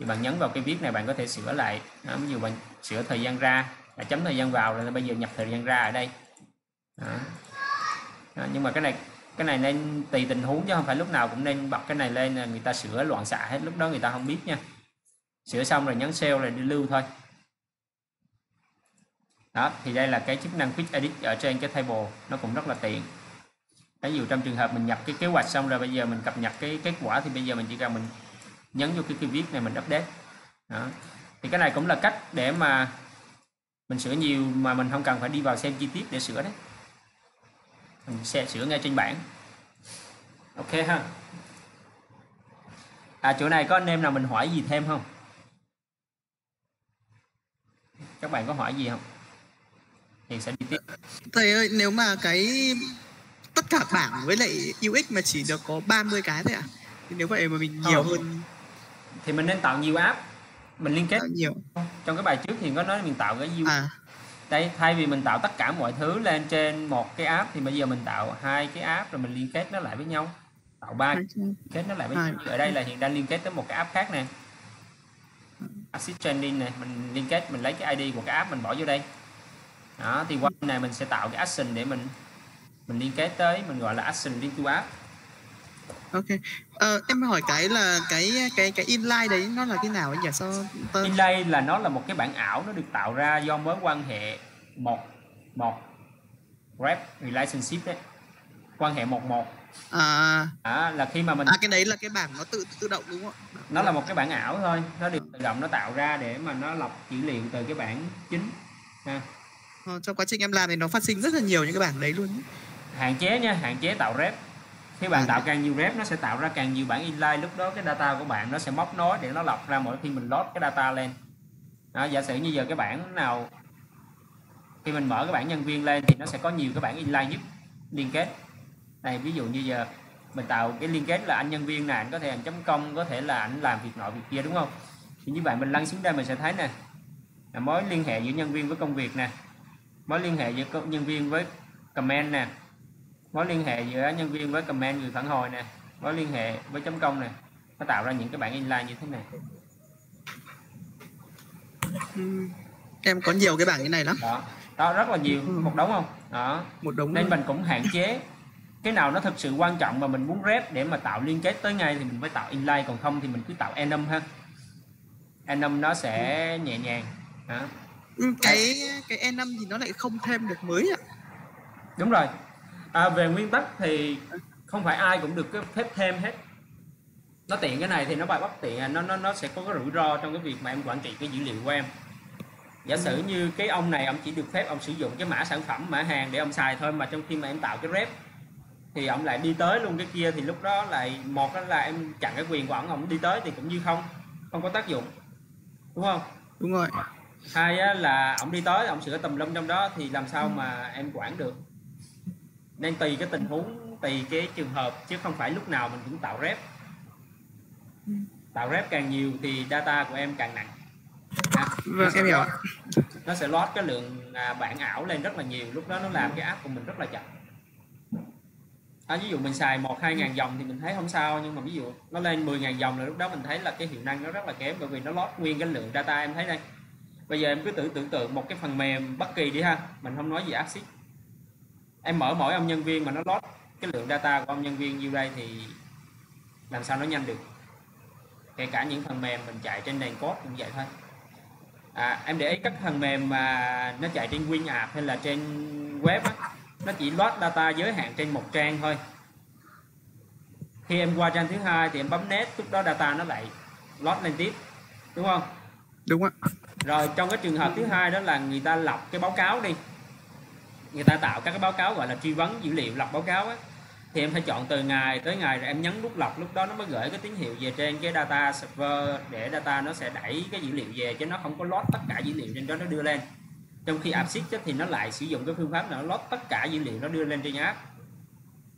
S1: thì bạn nhấn vào cái viết này bạn có thể sửa lại. Đó, ví dụ bạn sửa thời gian ra là chấm thời gian vào rồi bây giờ nhập thời gian ra ở đây. Đó. Đó, nhưng mà cái này cái này nên tùy tình huống chứ không phải lúc nào cũng nên bật cái này lên là người ta sửa loạn xạ hết. Lúc đó người ta không biết nha. Sửa xong rồi nhấn sale rồi đi lưu thôi. Đó thì đây là cái chức năng quick edit ở trên cái table. Nó cũng rất là tiện. Ví dụ trong trường hợp mình nhập cái kế hoạch xong rồi bây giờ mình cập nhật cái kết quả thì bây giờ mình chỉ cần mình nhấn vô cái cái viết này mình update. Đó. thì cái này cũng là cách để mà mình sửa nhiều mà mình không cần phải đi vào xem chi tiết để sửa đấy. Mình sẽ sửa ngay trên bảng. Ok ha. À chỗ này có anh em nào mình hỏi gì thêm không? Các bạn có hỏi gì không? Thì sẽ đi tiếp.
S3: Thầy ơi nếu mà cái tất cả bảng với lại UX mà chỉ được có 30 cái thôi ạ. À? thì nếu vậy mà mình nhiều
S1: Không.
S3: hơn
S1: thì mình nên tạo nhiều app. Mình liên kết
S3: tạo nhiều.
S1: Trong cái bài trước thì có nói mình tạo cái U
S3: à.
S1: Đây thay vì mình tạo tất cả mọi thứ lên trên một cái app thì bây giờ mình tạo hai cái app rồi mình liên kết nó lại với nhau. Tạo ba kết nó lại với nhau. ở đây là hiện đang liên kết tới một cái app khác nè. Assist trending này mình liên kết mình lấy cái ID của cái app mình bỏ vô đây. Đó thì qua này mình sẽ tạo cái action để mình mình liên kết tới mình gọi là action link to app
S3: ok. Ờ, em hỏi cái là cái cái cái inline đấy nó là cái nào anh nhỉ? Sao tên
S1: inlay là nó là một cái bản ảo nó được tạo ra do mối quan hệ một một rep relationship đấy. Quan hệ một một.
S3: À.
S1: À, là khi mà mình
S3: à cái đấy là cái bảng nó tự tự động đúng không
S1: nó là một cái bản ảo thôi. Nó được tự động nó tạo ra để mà nó lọc dữ liệu từ cái bản chính. Ha.
S3: ờ, trong quá trình em làm thì nó phát sinh rất là nhiều những cái bảng đấy luôn
S1: hạn chế nha hạn chế tạo rep khi bạn
S3: À.
S1: tạo càng nhiều rep nó sẽ tạo ra càng nhiều bản inline. Lúc đó cái data của bạn nó sẽ móc nối để nó lọc ra mỗi khi mình load cái data lên. Đó, giả sử như giờ cái bản nào khi mình mở cái bản nhân viên lên thì nó sẽ có nhiều cái bản inline nhất liên kết. Này ví dụ như giờ mình tạo cái liên kết là anh nhân viên này anh có thể anh chấm công có thể là anh làm việc nọ việc kia đúng không? Thì như vậy mình lăn xuống đây mình sẽ thấy nè là mối liên hệ giữa nhân viên với công việc nè mối liên hệ giữa nhân viên với comment nè mối liên hệ giữa nhân viên với comment người phản hồi nè mối liên hệ với chấm công nè nó tạo ra những cái bản inline như thế này.
S3: Ừm, em có nhiều cái bảng như này lắm.
S1: Đó đó rất là nhiều. Một đống không? Đó.
S3: Một đống
S1: nên mình cũng hạn chế. Cái nào nó thực sự quan trọng mà mình muốn rep để mà tạo liên kết tới ngay thì mình mới tạo inline còn không thì mình cứ tạo enum ha. Enum nó sẽ nhẹ nhàng. Đó.
S3: Ừm, cái cái E5 thì nó lại không thêm được mới ạ.
S1: Đúng rồi à, về nguyên tắc thì không phải ai cũng được cái phép thêm hết. Nó tiện cái này thì nó bài bất tiện à, nó nó nó sẽ có cái rủi ro trong cái việc mà em quản trị cái dữ liệu của em. Giả sử như cái ông này ông chỉ được phép ông sử dụng cái mã sản phẩm mã hàng để ông xài thôi mà trong khi mà em tạo cái rep thì ông lại đi tới luôn cái kia thì lúc đó lại một đó là em chặn cái quyền của ông ông đi tới thì cũng như không không có tác dụng. Đúng không?
S3: Đúng rồi.
S1: Hai là ông đi tới ông sửa tùm lum trong đó thì làm sao mà em quản được nên tùy cái tình huống tùy cái trường hợp chứ không phải lúc nào mình cũng tạo rep. Tạo rep càng nhiều thì data của em càng nặng. À, nó
S3: vâng
S1: sẽ
S3: em hiểu
S1: nó sẽ load cái lượng à, bản ảo lên rất là nhiều. Lúc đó nó làm cái app của mình rất là chậm. À, ví dụ mình xài một hai ngàn dòng thì mình thấy không sao nhưng mà ví dụ nó lên 10 ngàn dòng là lúc đó mình thấy là cái hiệu năng nó rất là kém bởi vì nó load nguyên cái lượng data em thấy đây. Bây giờ em cứ tưởng tưởng tượng một cái phần mềm bất kỳ đi ha. Mình không nói gì axit em mở mỗi ông nhân viên mà nó load cái lượng data của ông nhân viên như đây thì làm sao nó nhanh được? Kể cả những phần mềm mình chạy trên nền code cũng vậy thôi. À, em để ý các phần mềm mà nó chạy trên Win app hay là trên web á, nó chỉ load data giới hạn trên một trang thôi. Khi em qua trang thứ hai thì em bấm net lúc đó data nó lại load lên tiếp. Đúng không?
S3: Đúng ạ.
S1: Rồi trong cái trường hợp thứ hai đó là người ta lọc cái báo cáo đi người ta tạo các cái báo cáo gọi là truy vấn dữ liệu lọc báo cáo á. Thì em phải chọn từ ngày tới ngày rồi em nhấn nút lọc lúc đó nó mới gửi cái tín hiệu về trên cái data server để data nó sẽ đẩy cái dữ liệu về chứ nó không có load tất cả dữ liệu trên đó nó đưa lên. Trong khi AppSheet thì nó lại sử dụng cái phương pháp là nó load tất cả dữ liệu nó đưa lên trên app.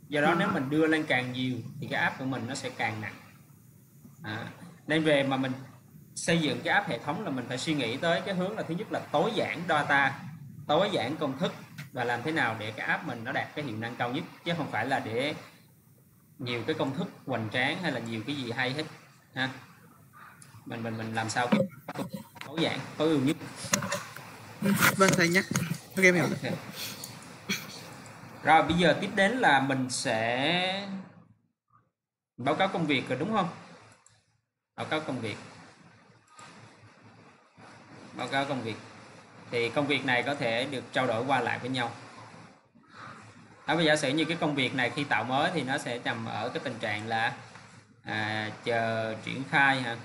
S1: Do đó nếu mình đưa lên càng nhiều thì cái app của mình nó sẽ càng nặng. À, nên về mà mình xây dựng cái app hệ thống là mình phải suy nghĩ tới cái hướng là thứ nhất là tối giản data tối giản công thức và làm thế nào để cái app mình nó đạt cái hiệu năng cao nhất chứ không phải là để nhiều cái công thức hoành tráng hay là nhiều cái gì hay hết ha? Mình mình mình làm sao cái tối giản tối ưu nhất.
S3: Vâng thầy nhé. Ok em hiểu rồi.
S1: Ok. rồi bây giờ tiếp đến là mình sẽ báo cáo công việc rồi đúng không? Báo cáo công việc. Báo cáo công việc thì công việc này có thể được trao đổi qua lại với nhau. Đó, bây giờ giả sử như cái công việc này khi tạo mới thì nó sẽ nằm ở cái tình trạng là à, chờ triển khai ha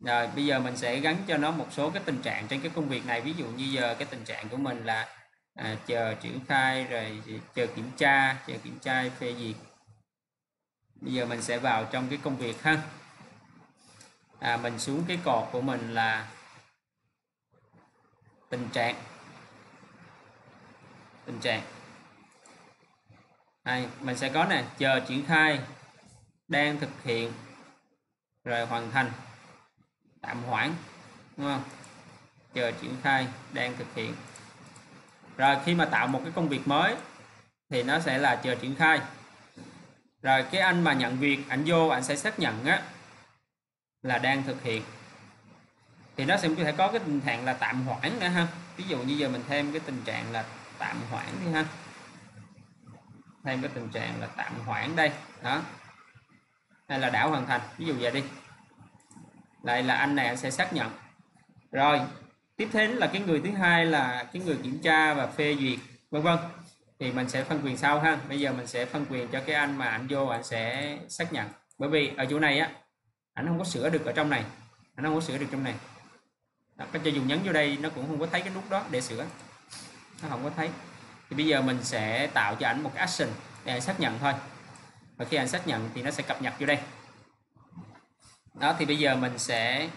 S1: rồi bây giờ mình sẽ gắn cho nó một số cái tình trạng trên cái công việc này. Ví dụ như giờ cái tình trạng của mình là à, chờ triển khai rồi chờ kiểm tra chờ kiểm tra phê duyệt. Bây giờ mình sẽ vào trong cái công việc ha. À, mình xuống cái cột của mình là tình trạng. Tình trạng. Này, mình sẽ có nè, chờ triển khai, đang thực hiện, rồi hoàn thành. Tạm hoãn, đúng không? Chờ triển khai, đang thực hiện. Rồi, khi mà tạo một cái công việc mới, thì nó sẽ là chờ triển khai. Rồi, cái anh mà nhận việc, ảnh vô anh sẽ xác nhận á, là đang thực hiện thì nó sẽ có thể có cái tình trạng là tạm hoãn nữa ha. Ví dụ như giờ mình thêm cái tình trạng là tạm hoãn đi ha. Thêm cái tình trạng là tạm hoãn đây, đó. Hay là đã hoàn thành, ví dụ vậy đi. Lại là anh này anh sẽ xác nhận. Rồi, tiếp đến là cái người thứ hai là cái người kiểm tra và phê duyệt, vân vân. Thì mình sẽ phân quyền sau ha. Bây giờ mình sẽ phân quyền cho cái anh mà anh vô, anh sẽ xác nhận. Bởi vì ở chỗ này á, anh không có sửa được ở trong này. Anh không có sửa được trong này đó, cho dù nhấn vô đây nó cũng không có thấy cái nút đó để sửa. Nó không có thấy. Thì bây giờ mình sẽ tạo cho ảnh một cái action để anh xác nhận thôi. Và khi anh xác nhận thì nó sẽ cập nhật vô đây. Đó thì bây giờ mình sẽ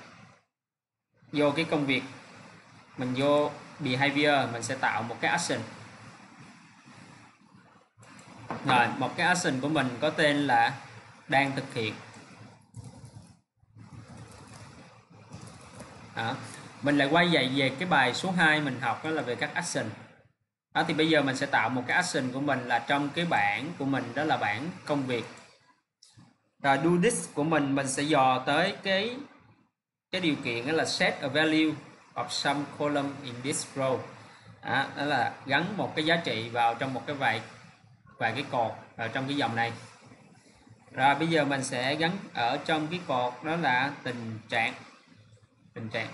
S1: vô cái công việc. Mình vô behavior mình sẽ tạo một cái action. Rồi một cái action của mình có tên là đang thực hiện. Đó mình lại quay dạy về cái bài số 2 mình học đó là về các action. Đó thì bây giờ mình sẽ tạo một cái action của mình là trong cái bảng của mình đó là bảng công việc. Rồi do this của mình mình sẽ dò tới cái cái điều kiện đó là set a value of some column in this row. Đó, đó là gắn một cái giá trị vào trong một cái vài vài cái cột ở trong cái dòng này. Rồi bây giờ mình sẽ gắn ở trong cái cột đó là tình trạng tình trạng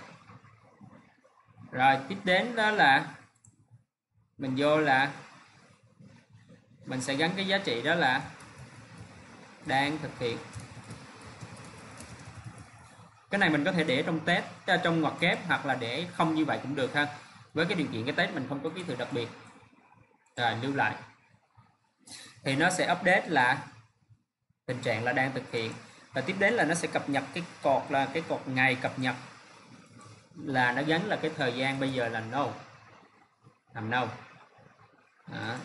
S1: rồi, tiếp đến đó là mình vô là mình sẽ gắn cái giá trị đó là đang thực hiện. Cái này mình có thể để trong test à, trong ngoặc kép hoặc là để không như vậy cũng được ha. Với cái điều kiện, cái test mình không có ký tự đặc biệt. Rồi, lưu lại. Thì nó sẽ update là tình trạng là đang thực hiện. Và tiếp đến là nó sẽ cập nhật cái cột, là cái cột ngày cập nhật là nó gắn là cái thời gian bây giờ là no. Làm no. Đó.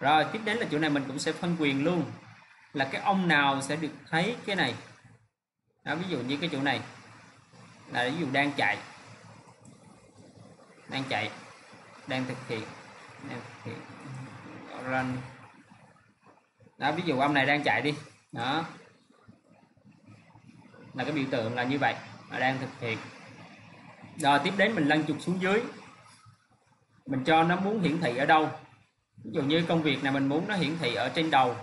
S1: rồi tiếp đến là chỗ này mình cũng sẽ phân quyền luôn. Là cái ông nào sẽ được thấy cái này? Đó, ví dụ như cái chỗ này. Là ví dụ đang chạy. Đang chạy. Đang thực hiện. Đang thực hiện. Run. Đó ví dụ ông này đang chạy đi. Đó. Là cái biểu tượng là như vậy. Đang thực hiện rồi tiếp đến mình lăn trục xuống dưới. Mình cho nó muốn hiển thị ở đâu. Ví dụ như công việc này mình muốn nó hiển thị ở trên đầu.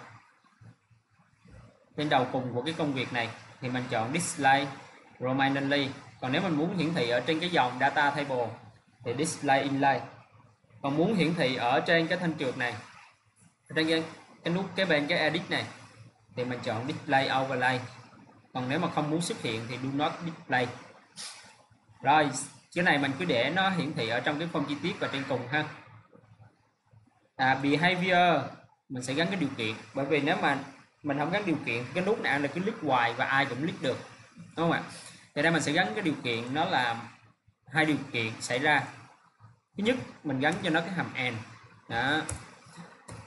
S1: Trên đầu cùng của cái công việc này thì mình chọn display prominently còn nếu mình muốn hiển thị ở trên cái dòng data table thì display inline còn muốn hiển thị ở trên cái thanh trượt này trên cái, cái nút cái bên cái edit này thì mình chọn display overlay. Còn nếu mà không muốn xuất hiện thì do not display rồi cái này mình cứ để nó hiển thị ở trong cái form chi tiết và trên cùng ha. À, behavior mình sẽ gắn cái điều kiện. Bởi vì nếu mà mình không gắn điều kiện cái nút này là cứ click hoài và ai cũng click được đúng không ạ? Thì đây mình sẽ gắn cái điều kiện nó là hai điều kiện xảy ra. Thứ nhất mình gắn cho nó cái hàm and đó.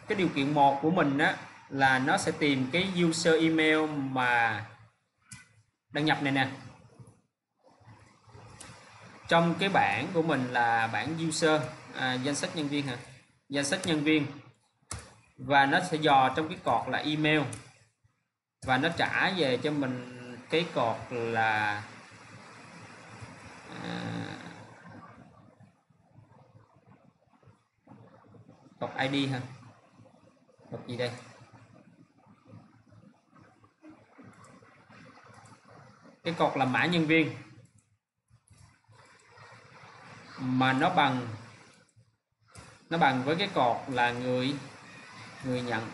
S1: Cái điều kiện một của mình đó là nó sẽ tìm cái user email mà đăng nhập này nè trong cái bảng của mình là bảng user à, danh sách nhân viên hả? Danh sách nhân viên. Và nó sẽ dò trong cái cột là email. Và nó trả về cho mình cái cột là à, cột ID ha cột gì đây? Cái cột là mã nhân viên mà nó bằng nó bằng với cái cột là người người nhận,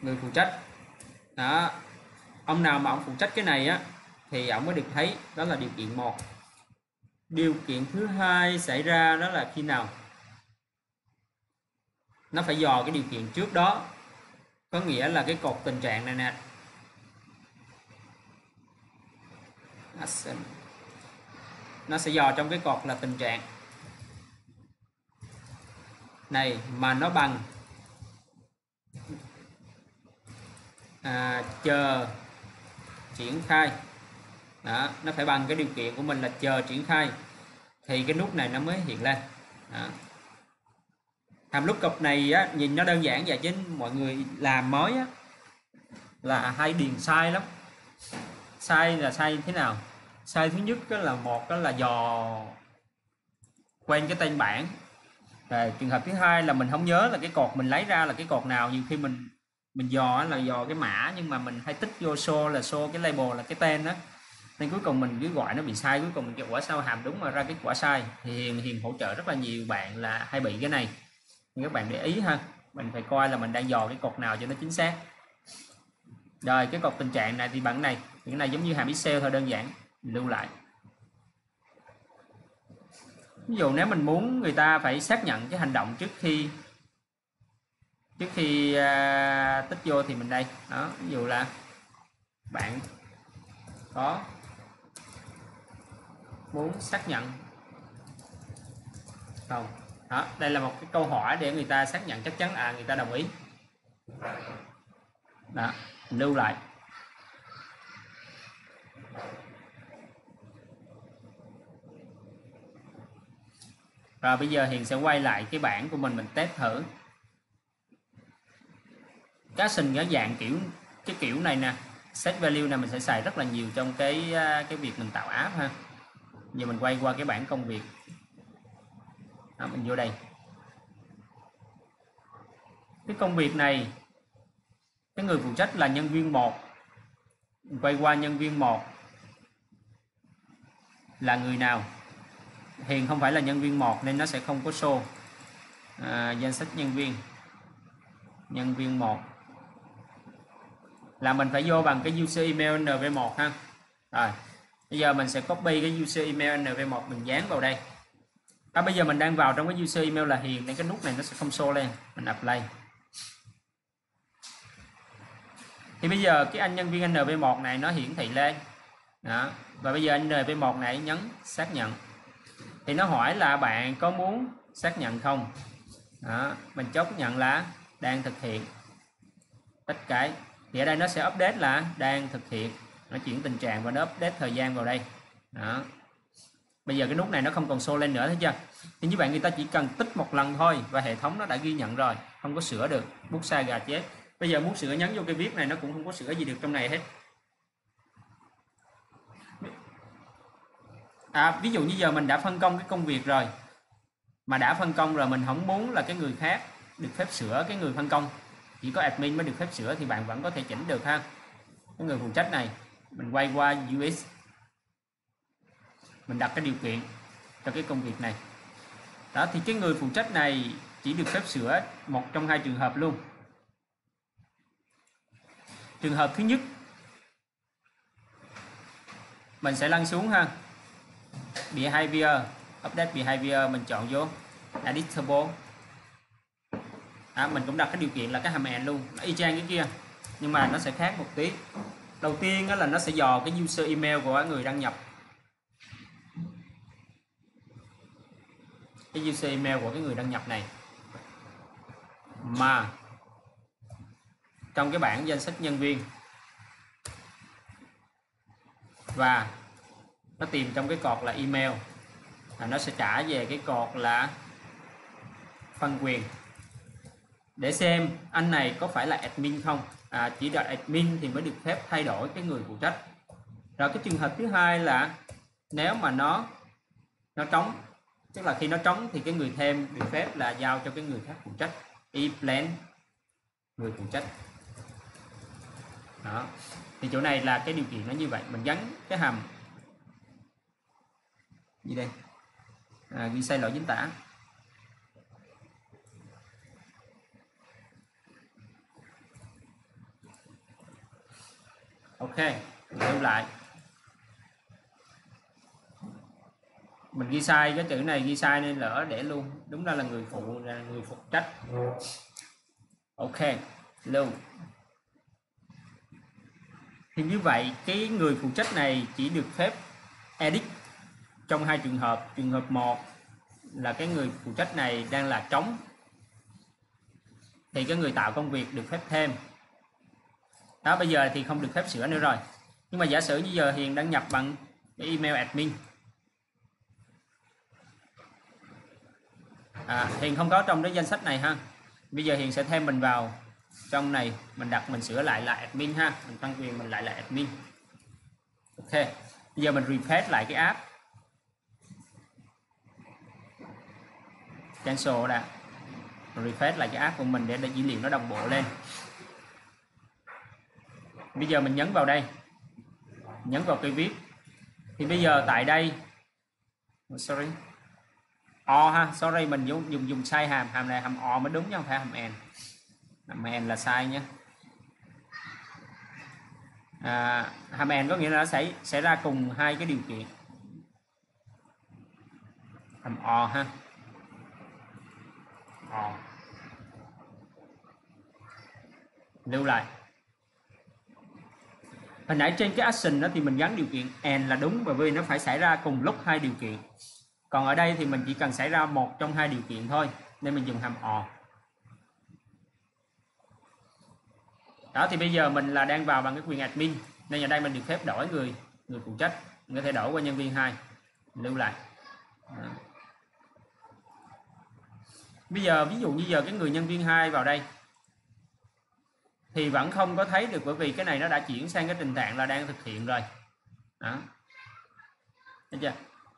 S1: người phụ trách. Đó. Ông nào mà ông phụ trách cái này á, thì ông mới được thấy đó là điều kiện một. Điều kiện thứ hai xảy ra đó là khi nào? Nó phải dò cái điều kiện trước đó. Có nghĩa là cái cột tình trạng này nè nó sẽ dò trong cái cột là tình trạng. Này mà nó bằng. À, chờ triển khai. Đó, nó phải bằng cái điều kiện của mình là chờ triển khai. Thì cái nút này nó mới hiện lên. Đó. hàm cập này á, nhìn nó đơn giản vậy chứ mọi người làm mới á, là hay điền sai lắm. Sai là sai thế nào? Sai thứ nhất đó là một đó là dò quen cái tên bảng. Rồi trường hợp thứ hai là mình không nhớ là cái cột mình lấy ra là cái cột nào. Nhiều khi mình mình dò là dò cái mã, nhưng mà mình hay tích vô show là show cái label là cái tên đó nên cuối cùng mình cứ gọi nó bị sai, cuối cùng kết quả sao hàm đúng mà ra kết quả sai? Thì hiền hiền hỗ trợ rất là nhiều bạn là hay bị cái này. Nhưng các bạn để ý ha, mình phải coi là mình đang dò cái cột nào cho nó chính xác. Rồi, cái cột tình trạng này thì bạn này. Thì cái này giống như hàm excel thôi, đơn giản lưu lại. Ví dụ nếu mình muốn người ta phải xác nhận cái hành động trước khi trước khi uh, tích vô thì mình đây. Đó ví dụ là bạn có muốn xác nhận không? Đó đây là một cái câu hỏi để người ta xác nhận chắc chắn à người ta đồng ý. Đó lưu lại. Rồi bây giờ hiền sẽ quay lại cái bảng của mình mình test thử. Cá sình ở dạng kiểu cái kiểu này nè. Set value này mình sẽ xài rất là nhiều trong cái à, cái việc mình tạo app ha. Giờ mình quay qua cái bảng công việc. Đó, mình vô đây. Cái công việc này cái người phụ trách là nhân viên 1 quay qua nhân viên 1 là người nào? Hiền không phải là nhân viên 1 nên nó sẽ không có show. À, danh sách nhân viên. Nhân viên 1 là mình phải vô bằng cái user email nv1 ha. Rồi bây giờ mình sẽ copy cái user email nv1 mình dán vào đây. À, bây giờ mình đang vào trong cái user email là hiền nên cái nút này nó sẽ không show lên. Mình apply. Thì bây giờ cái anh nhân viên nv1 này nó hiển thị lên. Đó và bây giờ anh nv1 này nhấn xác nhận thì nó hỏi là bạn có muốn xác nhận không? Đó, mình chốt nhận là đang thực hiện. Tất cả, thì ở đây nó sẽ update là đang thực hiện. Nó chuyển tình trạng và nó update thời gian vào đây. Đó. Bây giờ cái nút này nó không còn show lên nữa, thấy chưa? Thì như vậy người ta chỉ cần tích một lần thôi và hệ thống nó đã ghi nhận rồi. Không có sửa được, bút sai gà chết. Bây giờ muốn sửa nhấn vô cái viết này nó cũng không có sửa gì được trong này hết. À, ví dụ như giờ mình đã phân công cái công việc rồi mà đã phân công rồi mình không muốn là cái người khác được phép sửa cái người phân công. Chỉ có admin mới được phép sửa thì bạn vẫn có thể chỉnh được ha. Cái người phụ trách này mình quay qua US mình đặt cái điều kiện cho cái công việc này. Đó thì cái người phụ trách này chỉ được phép sửa một trong hai trường hợp luôn. Trường hợp thứ nhất mình sẽ lăn xuống ha behavior. Update behavior mình chọn vô. Editable. À, mình cũng đặt cái điều kiện là cái hàm hẹn luôn. Nó y chang cái kia nhưng mà nó sẽ khác một tí. Đầu tiên là nó sẽ dò cái user email của người đăng nhập. Cái user email của cái người đăng nhập này. Mà trong cái bảng danh sách nhân viên. Và nó tìm trong cái cột là email. Là nó sẽ trả về cái cột là phân quyền. Để xem anh này có phải là admin không. À, chỉ đợi admin thì mới được phép thay đổi cái người phụ trách. Rồi cái trường hợp thứ hai là nếu mà nó nó trống tức là khi nó trống thì cái người thêm được phép là giao cho cái người khác phụ trách. E plan người phụ trách. Đó. Thì chỗ này là cái điều kiện nó như vậy. Mình gắn cái hàm gì đây. À, ghi sai lỗi chính tả. Ok lưu lại. Mình ghi sai cái chữ này ghi sai nên lỡ để luôn. Đúng ra là người phụ là người phụ trách. Ok lưu. Thì như vậy cái người phụ trách này chỉ được phép edit trong hai trường hợp. Trường hợp một là cái người phụ trách này đang là trống. Thì cái người tạo công việc được phép thêm. Đó bây giờ thì không được phép sửa nữa rồi. Nhưng mà giả sử như giờ hiền đăng nhập bằng cái email admin. À, hiền không có trong cái danh sách này ha. Bây giờ hiền sẽ thêm mình vào trong này. Mình đặt mình sửa lại là admin ha. Mình tăng quyền mình lại là admin. Ok. Bây giờ mình refresh lại cái app. Cancel đã. Refresh lại cái app của mình để để dữ liệu nó đồng bộ lên. Bây giờ mình nhấn vào đây. Nhấn vào cây viết thì bây giờ tại đây oh, sorry. O ha sorry mình dùng dùng dùng sai hàm. Hàm này hàm o mới đúng nha không phải hàm n. Hàm n là sai nhé à, hàm n có nghĩa là nó sẽ sẽ ra cùng hai cái điều kiện. Hàm o ha o lưu lại. Hồi nãy trên cái action đó thì mình gắn điều kiện and là đúng, bởi vì nó phải xảy ra cùng lúc hai điều kiện. Còn ở đây thì mình chỉ cần xảy ra một trong hai điều kiện thôi, nên mình dùng hàm o đó, thì bây giờ mình là đang vào bằng cái quyền admin, nên ở đây mình được phép đổi người người phụ trách, mình có thể đổi qua nhân viên hai. Lưu lại. Đó bây giờ ví dụ như giờ cái người nhân viên 2 vào đây thì vẫn không có thấy được bởi vì cái này nó đã chuyển sang cái tình trạng là đang thực hiện rồi. Đó. Thấy chưa?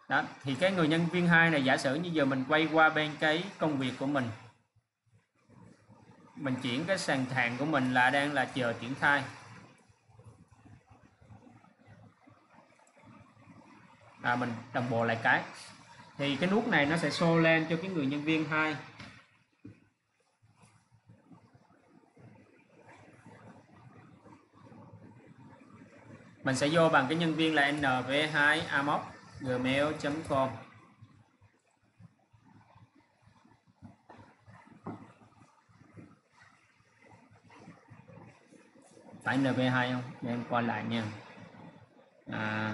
S1: Đó. Thì cái người nhân viên 2 này giả sử như giờ mình quay qua bên cái công việc của mình mình chuyển cái sàn thàn của mình là đang là chờ triển khai. À, mình đồng bộ lại cái. Thì cái nút này nó sẽ show lên cho cái người nhân viên 2 mình sẽ vô bằng cái nhân viên là nv2 amoc gmail.com phải nv2 không? Để em coi lại nha. À,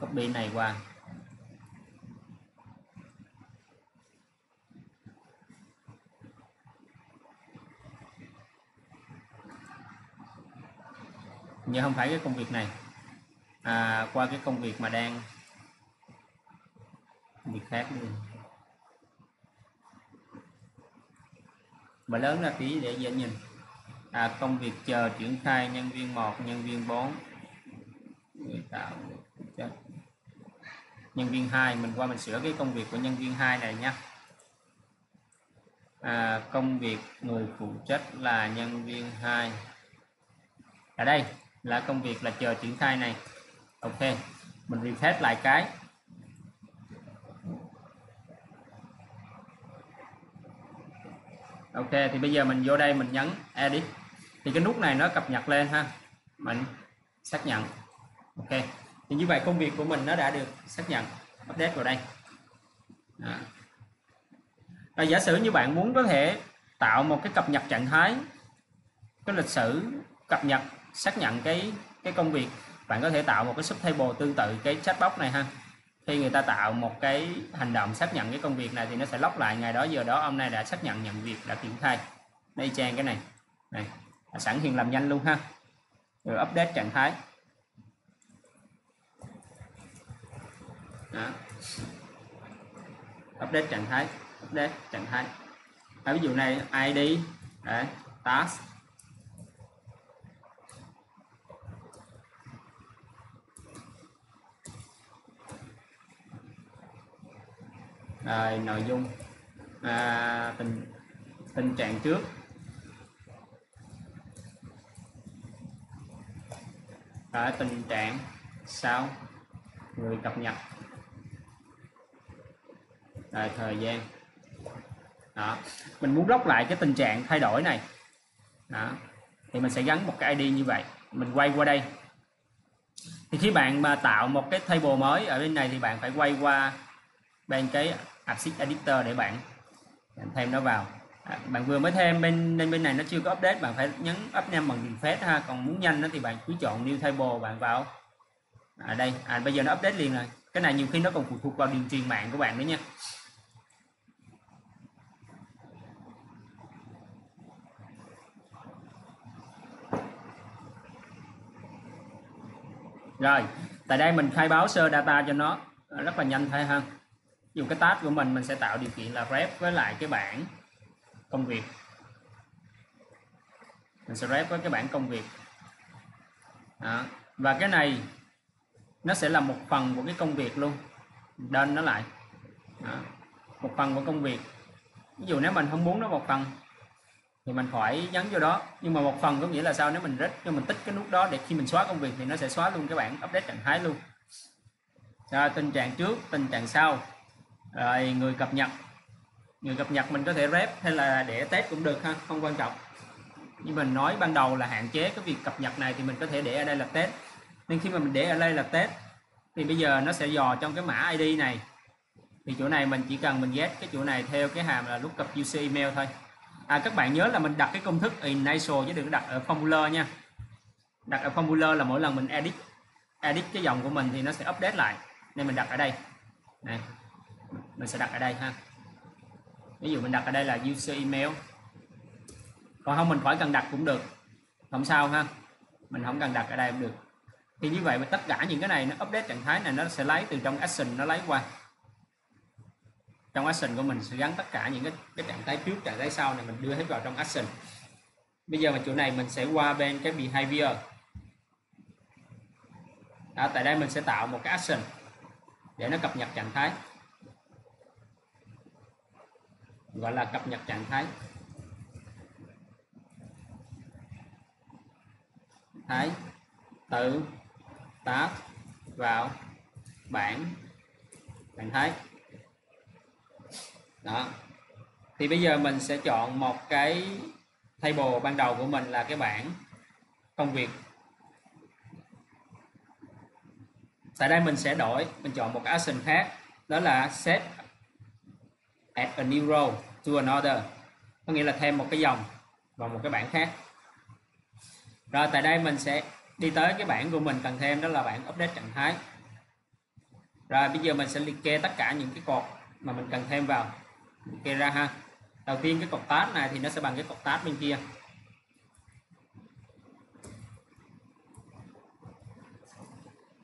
S1: copy này qua. Nhưng không phải cái công việc này. À, qua cái công việc mà đang công việc khác luôn. Mà lớn ra tí để dễ nhìn. À, công việc chờ triển khai nhân viên 1 nhân viên 4 người tạo nhân viên 2 mình qua mình sửa cái công việc của nhân viên 2 này nhé à, công việc người phụ trách là nhân viên 2 ở đây là công việc là chờ triển khai này. Ok, mình refresh lại cái. Ok, thì bây giờ mình vô đây mình nhấn edit. Thì cái nút này nó cập nhật lên ha. Mình xác nhận. Ok, thì như vậy công việc của mình nó đã được xác nhận, update vào đây. Đó. Và giả sử như bạn muốn có thể tạo một cái cập nhật trạng thái, cái lịch sử cập nhật xác nhận cái cái công việc. Bạn có thể tạo một cái subtable tương tự cái chatbox này ha. Khi người ta tạo một cái hành động xác nhận cái công việc này thì nó sẽ lóc lại ngày đó giờ đó ông này đã xác nhận nhận việc đã triển khai. Đây trang cái này. Này sẵn hiền làm nhanh luôn ha. Rồi update trạng thái. Đó. update trạng thái update trạng thái. À, ví dụ này id đấy, task. Rồi nội dung. À, tình tình trạng trước. Ở tình trạng sau. Người cập nhật. Rồi thời gian. Đó. Mình muốn lóc lại cái tình trạng thay đổi này. Đó. Thì mình sẽ gắn một cái ID như vậy. Mình quay qua đây. Thì khi bạn mà tạo một cái table mới ở bên này thì bạn phải quay qua bên cái axit Editor để bạn, bạn thêm nó vào. À, bạn vừa mới thêm bên bên bên này nó chưa có update bạn phải nhấn update bằng phép ha. Còn muốn nhanh đó thì bạn cứ chọn new table bạn vào. À đây. À bây giờ nó update liền rồi. Cái này nhiều khi nó còn phụ thuộc vào đường truyền mạng của bạn nữa nha. Rồi. Tại đây mình khai báo sơ data cho nó. Rất là nhanh thôi ha dùng cái task của mình mình sẽ tạo điều kiện là rep với lại cái bảng công việc. Mình sẽ rep với cái bảng công việc. Đó. và cái này, nó sẽ là một phần của cái công việc luôn. Đơn nó lại. Đó. một phần của công việc. Ví dụ nếu mình không muốn nó một phần, thì mình phải nhấn vô đó. Nhưng mà một phần có nghĩa là sao? Nếu mình rất cho mình tích cái nút đó để khi mình xóa công việc thì nó sẽ xóa luôn cái bảng update trạng thái luôn. Rồi, tình trạng trước, tình trạng sau rồi người cập nhật. Người cập nhật mình có thể rep hay là để test cũng được ha không quan trọng. Như mình nói ban đầu là hạn chế cái việc cập nhật này thì mình có thể để ở đây là test. Nên khi mà mình để ở đây là test thì bây giờ nó sẽ dò trong cái mã ID này. Thì chỗ này mình chỉ cần mình ghét cái chỗ này theo cái hàm là lookup UC email thôi. À, các bạn nhớ là mình đặt cái công thức initial chứ đừng đặt ở formula nha. Đặt ở formula là mỗi lần mình edit edit cái dòng của mình thì nó sẽ update lại. Nên mình đặt ở đây. Này mình sẽ đặt ở đây ha. Ví dụ mình đặt ở đây là user email. Còn không mình khỏi cần đặt cũng được. Không sao ha. Mình không cần đặt ở đây cũng được. Thì như vậy mà tất cả những cái này nó update trạng thái này nó sẽ lấy từ trong action nó lấy qua. Trong action của mình sẽ gắn tất cả những cái, cái trạng thái trước trạng thái sau này mình đưa hết vào trong action. Bây giờ mà chỗ này mình sẽ qua bên cái behavior. Đó, tại đây mình sẽ tạo một cái action để nó cập nhật trạng thái gọi là cập nhật trạng thái. Thái tự tác vào bảng trạng thái. Đó. Thì bây giờ mình sẽ chọn một cái table ban đầu của mình là cái bảng công việc. Tại đây mình sẽ đổi, mình chọn một action khác, đó là set add a new row to another. Có nghĩa là thêm một cái dòng vào một cái bảng khác. Rồi tại đây mình sẽ đi tới cái bảng của mình, cần thêm đó là bảng update trạng thái. Rồi bây giờ mình sẽ liệt kê tất cả những cái cột mà mình cần thêm vào. Liệt kê ra ha. Đầu tiên cái cột task này thì nó sẽ bằng cái cột task bên kia.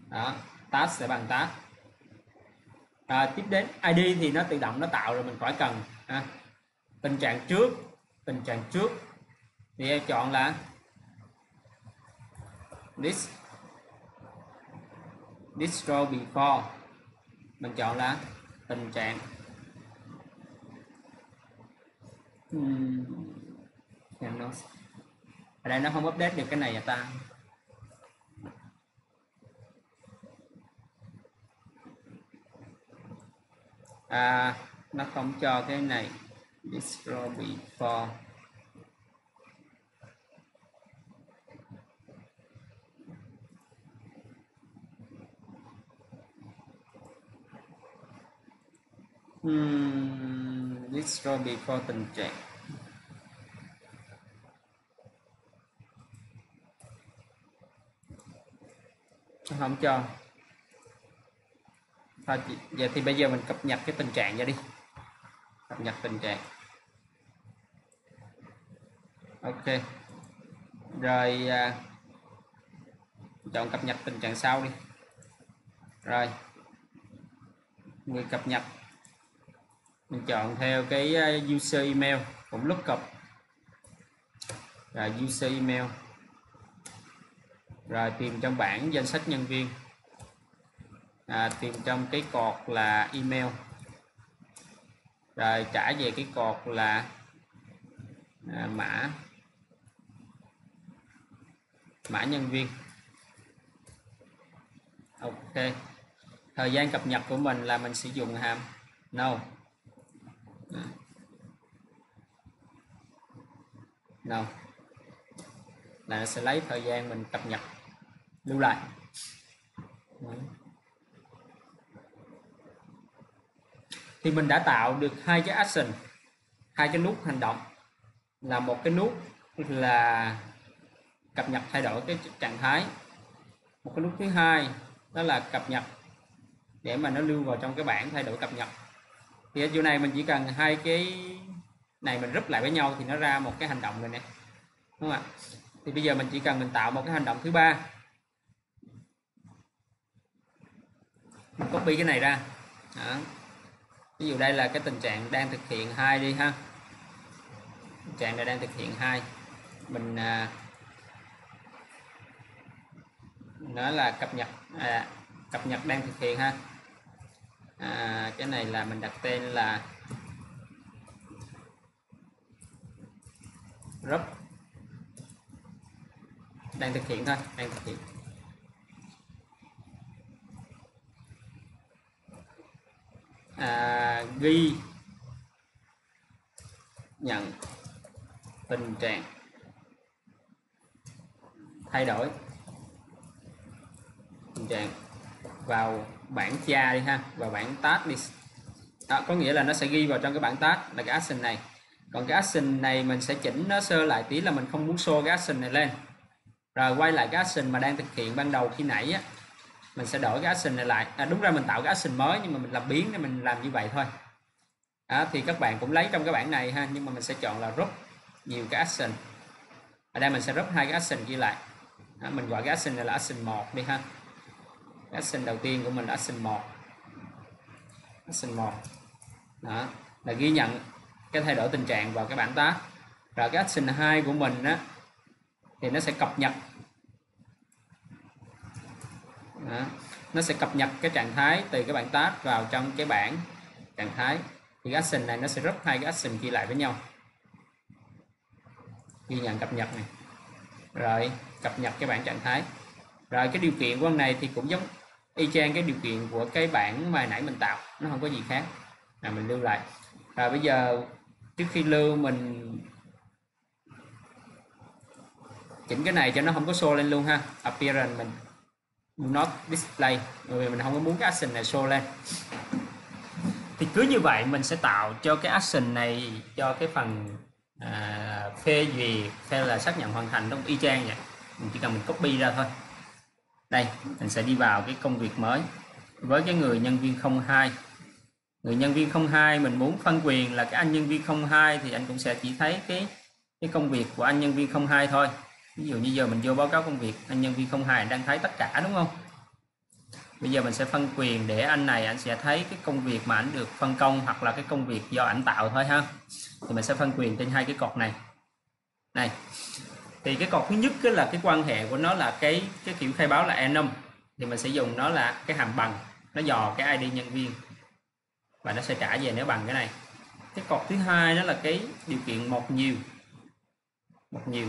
S1: Đó task sẽ bằng task à, tiếp đến ID thì nó tự động nó tạo rồi mình khỏi cần à, tình trạng trước tình trạng trước. Thì em chọn là this distro before. Mình chọn là tình trạng. Hmm. ở đây nó không update được cái này à ta? À, nó không cho cái này distro before. Hmm, distro before tình trạng không cho thôi giờ thì bây giờ mình cập nhật cái tình trạng ra đi. Cập nhật tình trạng. Ok. Rồi à, chọn cập nhật tình trạng sau đi. Rồi. Người cập nhật. Mình chọn theo cái à, user email. Cũng cập. Rồi user email. Rồi tìm trong bảng danh sách nhân viên à, tìm trong cái cột là email. Rồi trả về cái cột là à, mã. Mã nhân viên. Ok. Thời gian cập nhật của mình là mình sử dụng hàm no. No. Là sẽ lấy thời gian mình cập nhật. Lưu lại. Thì mình đã tạo được hai cái action, hai cái nút hành động. Là một cái nút là cập nhật thay đổi cái trạng thái. Một cái nút thứ hai, đó là cập nhật để mà nó lưu vào trong cái bảng thay đổi cập nhật. Thì ở chỗ này mình chỉ cần hai cái này mình rút lại với nhau thì nó ra một cái hành động rồi nè. Đúng không ạ? Thì bây giờ mình chỉ cần mình tạo một cái hành động thứ ba. Mình copy cái này ra. Đó ví dụ đây là cái tình trạng đang thực hiện hai đi ha. Tình trạng này đang thực hiện hai. Mình à, nó là cập nhật à, cập nhật đang thực hiện ha. À, cái này là mình đặt tên là group. Đang thực hiện thôi đang thực hiện. À, ghi. Nhận. Tình trạng. Thay đổi. Tình trạng. Vào bảng cha đi ha. Vào bảng task đi. Đó, có nghĩa là nó sẽ ghi vào trong cái bảng task là cái action này. Còn cái action này mình sẽ chỉnh nó sơ lại tí là mình không muốn show cái action này lên. Rồi quay lại cái action mà đang thực hiện ban đầu khi nãy á mình sẽ đổi cái action này lại. À, đúng ra mình tạo cái action mới nhưng mà mình làm biến để mình làm như vậy thôi. À, thì các bạn cũng lấy trong cái bảng này ha nhưng mà mình sẽ chọn là group nhiều cái action. Ở đây mình sẽ group hai cái action ghi lại. À, mình gọi cái action này là action 1 đi ha. Action đầu tiên của mình là action 1 action 1 đó là ghi nhận cái thay đổi tình trạng vào cái bản tá. rồi cái action 2 của mình á thì nó sẽ cập nhật đó. nó sẽ cập nhật cái trạng thái từ cái bảng tab vào trong cái bảng trạng thái. Thì cái action này nó sẽ rút hai cái action ghi lại với nhau. Ghi nhận cập nhật này. Rồi, cập nhật cái bảng trạng thái. Rồi cái điều kiện của con này thì cũng giống y chang cái điều kiện của cái bảng mà nãy mình tạo. Nó không có gì khác. Là mình lưu lại. Rồi bây giờ, trước khi lưu mình chỉnh cái này cho nó không có show lên luôn ha. Appearance mình not display. Bởi vì mình không có muốn cái action này show lên. Thì cứ như vậy mình sẽ tạo cho cái action này cho cái phần à, phê duyệt hay là xác nhận hoàn thành trong y chang vậy. Mình chỉ cần mình copy ra thôi. Đây mình sẽ đi vào cái công việc mới. Với cái người nhân viên 02 người nhân viên 02 mình muốn phân quyền là cái anh nhân viên 02 thì anh cũng sẽ chỉ thấy cái cái công việc của anh nhân viên 02 thôi ví dụ như giờ mình vô báo cáo công việc, anh nhân viên 02 đang thấy tất cả, đúng không? Bây giờ mình sẽ phân quyền để anh này, anh sẽ thấy cái công việc mà anh được phân công hoặc là cái công việc do ảnh tạo thôi ha. Thì mình sẽ phân quyền trên hai cái cột này. Này, thì cái cột thứ nhất cái là cái quan hệ của nó là cái cái kiểu khai báo là enum thì mình sẽ dùng nó là cái hàm bằng, nó dò cái id nhân viên. Và nó sẽ trả về nếu bằng cái này. Cái cột thứ hai đó là cái điều kiện một nhiều. Một nhiều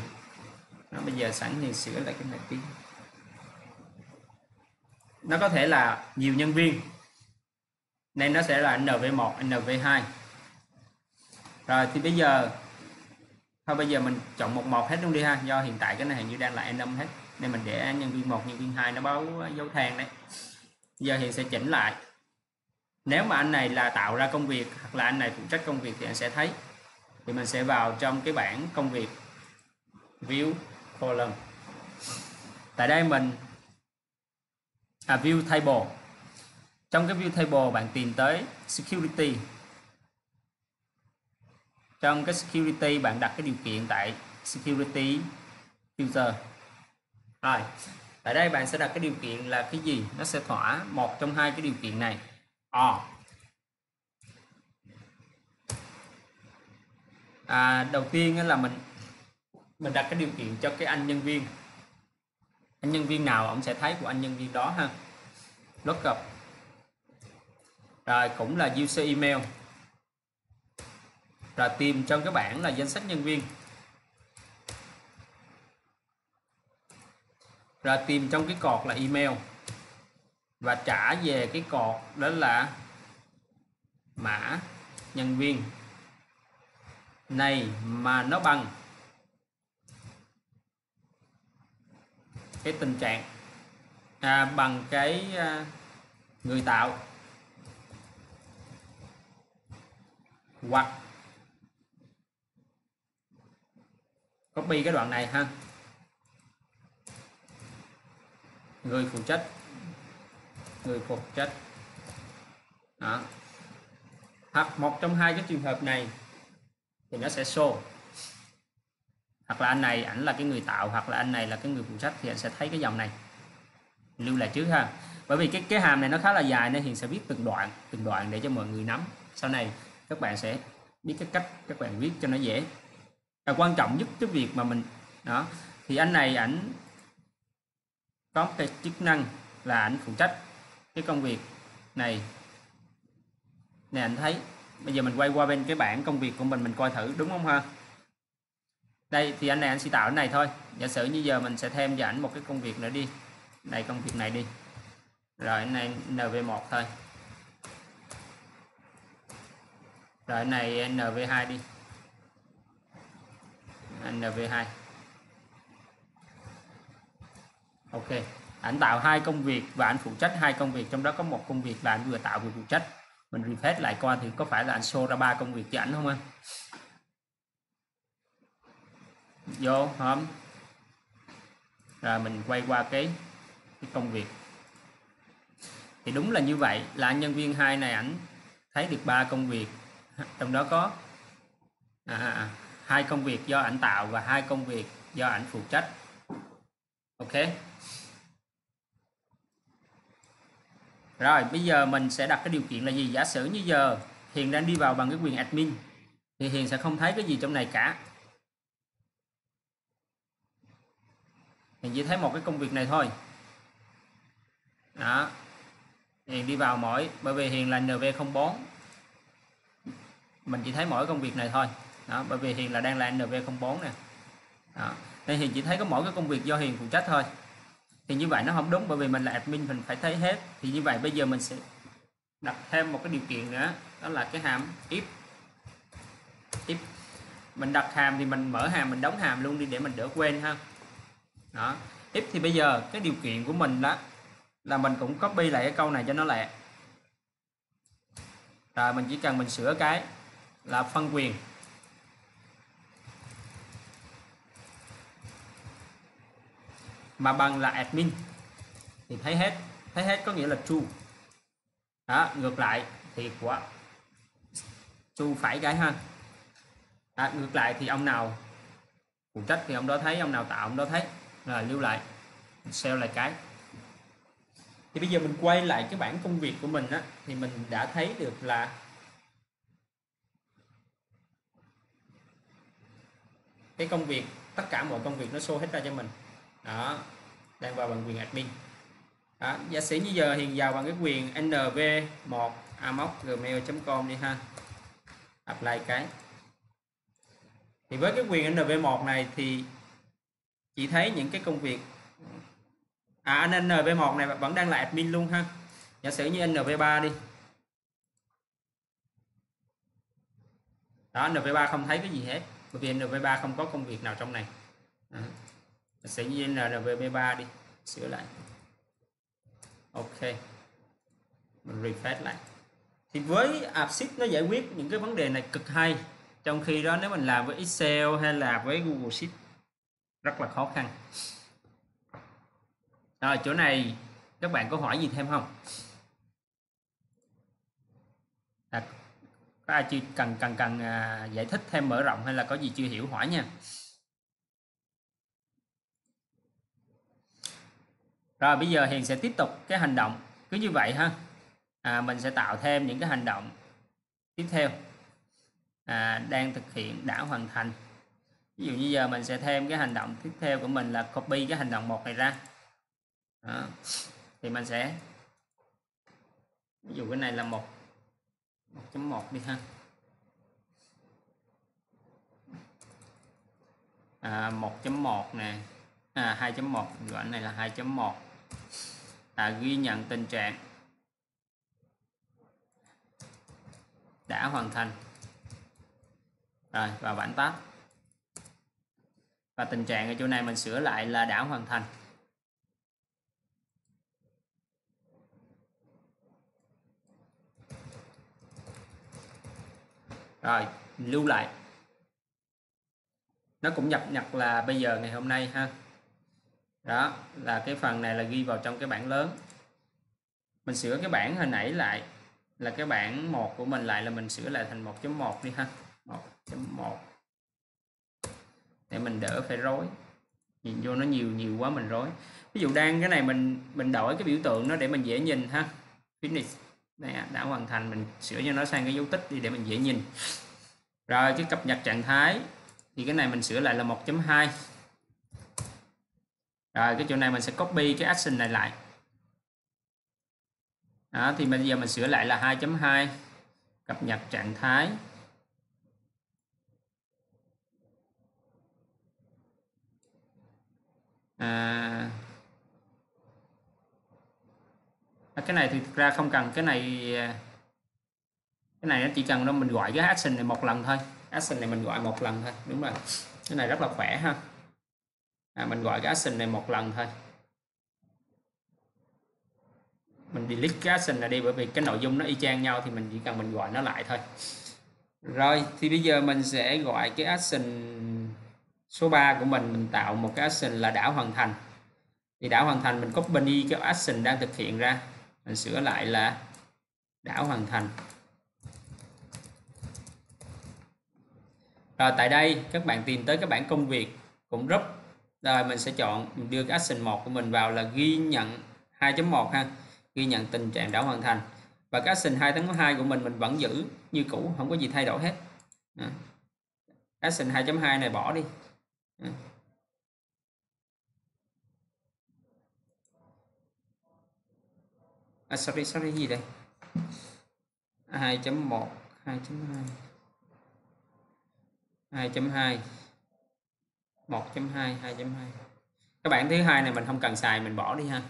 S1: nó bây giờ sẵn thì sửa lại cái này tí nó có thể là nhiều nhân viên. Nên nó sẽ là NV1 NV2 rồi thì bây giờ, thôi bây giờ mình chọn một một hết luôn đi ha. Do hiện tại cái này hình như đang là n hết. Nên mình để nhân viên một, nhân viên hai nó báo dấu than đấy. Giờ hiện sẽ chỉnh lại. Nếu mà anh này là tạo ra công việc hoặc là anh này phụ trách công việc thì anh sẽ thấy. Thì mình sẽ vào trong cái bảng công việc. View column tại đây mình à, view table. Trong cái view table bạn tìm tới security. Trong cái security bạn đặt cái điều kiện tại security filter rồi tại đây bạn sẽ đặt cái điều kiện là cái gì? Nó sẽ thỏa một trong hai cái điều kiện này. Or à, đầu tiên là mình mình đặt cái điều kiện cho cái anh nhân viên. Anh nhân viên nào ông sẽ thấy của anh nhân viên đó ha. Lookup rồi, cũng là user email. Rồi, tìm trong cái bảng là danh sách nhân viên. Rồi, tìm trong cái cột là email. Và trả về cái cột đó là mã nhân viên. Này, mà nó bằng. Cái tình trạng à, bằng cái à, người tạo hoặc copy cái đoạn này ha. Người phụ trách người phụ trách. Đó. Hoặc một trong hai cái trường hợp này thì nó sẽ show hoặc là anh này ảnh là cái người tạo, hoặc là anh này là cái người phụ trách, thì anh sẽ thấy cái dòng này. Lưu lại trước ha. Bởi vì cái cái hàm này nó khá là dài nên hiện sẽ viết từng đoạn từng đoạn để cho mọi người nắm. Sau này các bạn sẽ biết cái cách các bạn viết cho nó dễ. Và quan trọng nhất cái việc mà mình, đó, thì anh này ảnh có cái chức năng là ảnh phụ trách cái công việc này. Này anh thấy, bây giờ mình quay qua bên cái bảng công việc của mình mình coi thử, đúng không ha? Đây, thì anh này anh sẽ tạo cái này thôi. Giả sử như giờ mình sẽ thêm cho ảnh một cái công việc nữa đi. Này, công việc này đi. Rồi, anh này nv1 thôi. Rồi, anh này nv2 đi. Nv2 ok. Ảnh tạo hai công việc và anh phụ trách hai công việc. Trong đó có một công việc là anh vừa tạo vừa phụ trách. Mình refresh lại coi thì có phải là anh show ra ba công việc cho ảnh không anh vô không rồi mình quay qua cái, cái công việc. Thì đúng là như vậy là nhân viên hai này ảnh thấy được ba công việc. Trong đó có à, à, à, hai công việc do ảnh tạo và hai công việc do ảnh phụ trách. Ok? Rồi bây giờ mình sẽ đặt cái điều kiện là gì? Giả sử như giờ Hiền đang đi vào bằng cái quyền admin thì Hiền sẽ không thấy cái gì trong này cả. Hiền chỉ thấy một cái công việc này thôi. Đó. Hiền đi vào mỗi, bởi vì Hiền là NV04 mình chỉ thấy mỗi công việc này thôi. Đó, bởi vì Hiền là đang là NV04 nè. Đó. Nên Hiền chỉ thấy có mỗi cái công việc do Hiền phụ trách thôi. Thì như vậy nó không đúng, bởi vì mình là admin, mình phải thấy hết. Thì như vậy bây giờ mình sẽ đặt thêm một cái điều kiện nữa, đó là cái hàm if. If. Mình đặt hàm thì mình mở hàm, mình đóng hàm luôn đi để mình đỡ quên ha đó. If thì bây giờ cái điều kiện của mình đó là mình cũng copy lại cái câu này cho nó lẹ. Rồi mình chỉ cần mình sửa cái là phân quyền. Mà bằng là admin thì thấy hết. Thấy hết có nghĩa là true. Đó, ngược lại thì của true phải cái ha. À, ngược lại thì ông nào phụ trách thì ông đó thấy ông nào tạo ông đó thấy rồi lưu lại. Sell lại cái. Thì bây giờ mình quay lại cái bảng công việc của mình á thì mình đã thấy được là cái công việc tất cả mọi công việc nó show hết ra cho mình. Đó đang vào bằng quyền admin. Đó, giả sử như giờ hiện vào bằng cái quyền nv1 amoc gmail.com đi ha. Apply cái. Thì với cái quyền nv1 này thì chỉ thấy những cái công việc à anh nv1 này vẫn đang là admin luôn ha. Giả sử như nv3 đi. Đó nv3 không thấy cái gì hết, bởi vì nv3 không có công việc nào trong này. Đó. Sẽ như NV3 đi, sửa lại. Ok. Mình refresh lại. Thì với AppSheet nó giải quyết những cái vấn đề này cực hay, trong khi đó nếu mình làm với Excel hay là với Google Sheet rất là khó khăn. Rồi chỗ này các bạn có hỏi gì thêm không? À, có ai chưa cần cần cần à, giải thích thêm mở rộng hay là có gì chưa hiểu hỏi nha. Rồi bây giờ hiền sẽ tiếp tục cái hành động. Cứ như vậy ha. À, mình sẽ tạo thêm những cái hành động tiếp theo. À, đang thực hiện đã hoàn thành ví dụ như giờ mình sẽ thêm cái hành động tiếp theo của mình là copy cái hành động một này ra. Đó. thì mình sẽ ví dụ cái này là một 1.1 đi ha. À, 1.1 nè. À, 2.1 gọi này là 2.1 à, ghi nhận tình trạng. Đã hoàn thành. Rồi vào bản tab và tình trạng ở chỗ này mình sửa lại là đã hoàn thành. Rồi, lưu lại. Nó cũng nhập nhật là bây giờ, ngày hôm nay ha. Đó, là cái phần này là ghi vào trong cái bảng lớn. Mình sửa cái bảng hồi nãy lại, là cái bảng một của mình lại là mình sửa lại thành 1.1 đi ha. 1.1 để mình đỡ phải rối. Nhìn vô nó nhiều nhiều quá mình rối. Ví dụ đang cái này mình mình đổi cái biểu tượng nó để mình dễ nhìn ha. Finish này đã hoàn thành mình sửa cho nó sang cái dấu tích đi để mình dễ nhìn. Rồi cái cập nhật trạng thái. Thì cái này mình sửa lại là 1.2 rồi cái chỗ này mình sẽ copy cái action này lại. Đó, thì bây giờ mình sửa lại là 2.2 cập nhật trạng thái. À, à, cái này thì thực ra không cần. Cái này à, cái này nó chỉ cần nó mình gọi cái action này một lần thôi. Action này mình gọi một lần thôi. Đúng rồi. Cái này rất là khỏe ha. À, mình gọi cái action này một lần thôi. Mình delete cái action này đi bởi vì cái nội dung nó y chang nhau thì mình chỉ cần mình gọi nó lại thôi. Rồi thì bây giờ mình sẽ gọi cái action số 3 của mình mình tạo một cái action là đã hoàn thành. Thì đã hoàn thành, mình copy đi cái action đang thực hiện ra. Mình sửa lại là đã hoàn thành. Rồi, tại đây, các bạn tìm tới các bảng công việc cũng group rồi, mình sẽ chọn, mình đưa cái action 1 của mình vào là ghi nhận 2.1 ha. Ghi nhận tình trạng đã hoàn thành. Và cái action 2 tháng 2 của mình mình vẫn giữ như cũ, không có gì thay đổi hết. Action 2.2 này bỏ đi. Ừ. à, sorry sorry gì đây? 2.1 2.2 2.2 1.2 2.2 các bạn thứ hai này mình không cần xài mình bỏ đi ha.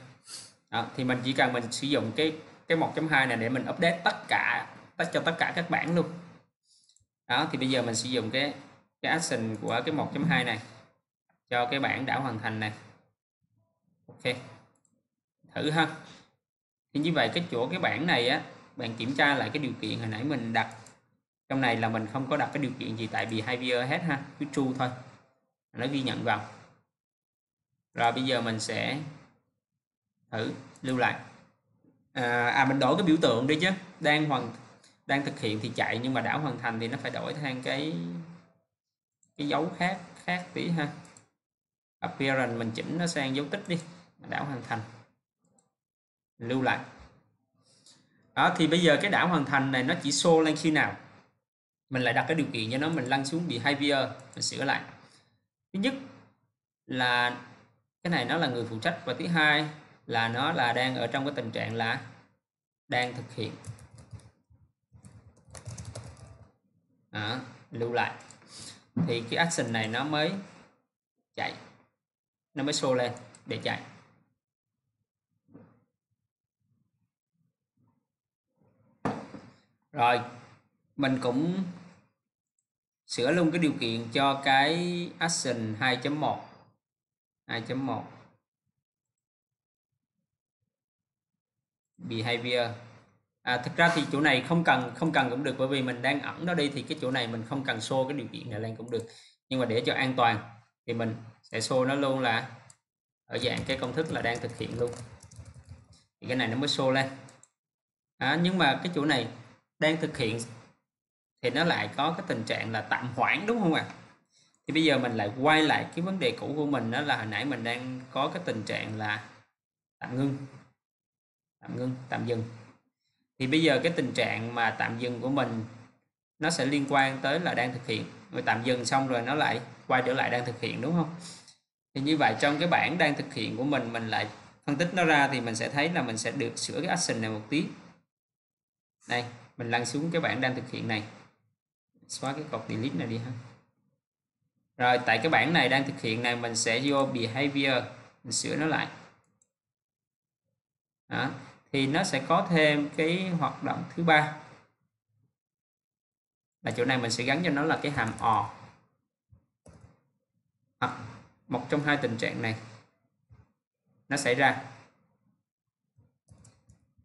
S1: Đó, thì mình chỉ cần mình sử dụng cái cái 1.2 này để mình update tất cả tất cho tất cả các bạn luôn. Đó thì bây giờ mình sử dụng cái cái action của cái 1.2 này cho cái bản đã hoàn thành này ok. Thử ha. Thì như vậy cái chỗ cái bảng này á bạn kiểm tra lại cái điều kiện hồi nãy mình đặt. Trong này là mình không có đặt cái điều kiện gì tại vì behavior hết ha cứ true thôi. Nó ghi nhận vào. Rồi bây giờ mình sẽ thử lưu lại. À, à mình đổi cái biểu tượng đi chứ. Đang hoàn đang thực hiện thì chạy nhưng mà đã hoàn thành thì nó phải đổi sang cái cái dấu khác khác tí ha appearance mình chỉnh nó sang dấu tích đi đảo hoàn thành. Lưu lại. Đó thì bây giờ cái đảo hoàn thành này nó chỉ show lên khi nào? Mình lại đặt cái điều kiện cho nó mình lăn xuống behavior mình sửa lại. Thứ nhất là cái này nó là người phụ trách và thứ hai là nó là đang ở trong cái tình trạng là đang thực hiện. Đó, lưu lại. Thì cái action này nó mới chạy nó mới show lên để chạy. Rồi mình cũng sửa luôn cái điều kiện cho cái action 2.1 2.1 behavior. À, thực ra thì chỗ này không cần không cần cũng được bởi vì mình đang ẩn nó đi thì cái chỗ này mình không cần show cái điều kiện này lên cũng được. Nhưng mà để cho an toàn thì mình sẽ show nó luôn là ở dạng cái công thức là đang thực hiện luôn. Thì cái này nó mới show lên. À, nhưng mà cái chỗ này đang thực hiện thì nó lại có cái tình trạng là tạm hoãn đúng không ạ? À? thì bây giờ mình lại quay lại cái vấn đề cũ của mình đó là hồi nãy mình đang có cái tình trạng là tạm ngưng tạm ngưng tạm dừng. Thì bây giờ cái tình trạng mà tạm dừng của mình nó sẽ liên quan tới là đang thực hiện. Rồi tạm dừng xong rồi nó lại quay trở lại đang thực hiện đúng không? Thì như vậy trong cái bảng đang thực hiện của mình mình lại phân tích nó ra thì mình sẽ thấy là mình sẽ được sửa cái action này một tí. Đây, mình lăn xuống cái bảng đang thực hiện này. Xóa cái cột delete này đi ha. Rồi, tại cái bảng này đang thực hiện này, mình sẽ vô behavior, mình sửa nó lại. Đó. thì nó sẽ có thêm cái hoạt động thứ ba. Là chỗ này mình sẽ gắn cho nó là cái hàm o. Hoặc một trong hai tình trạng này nó xảy ra.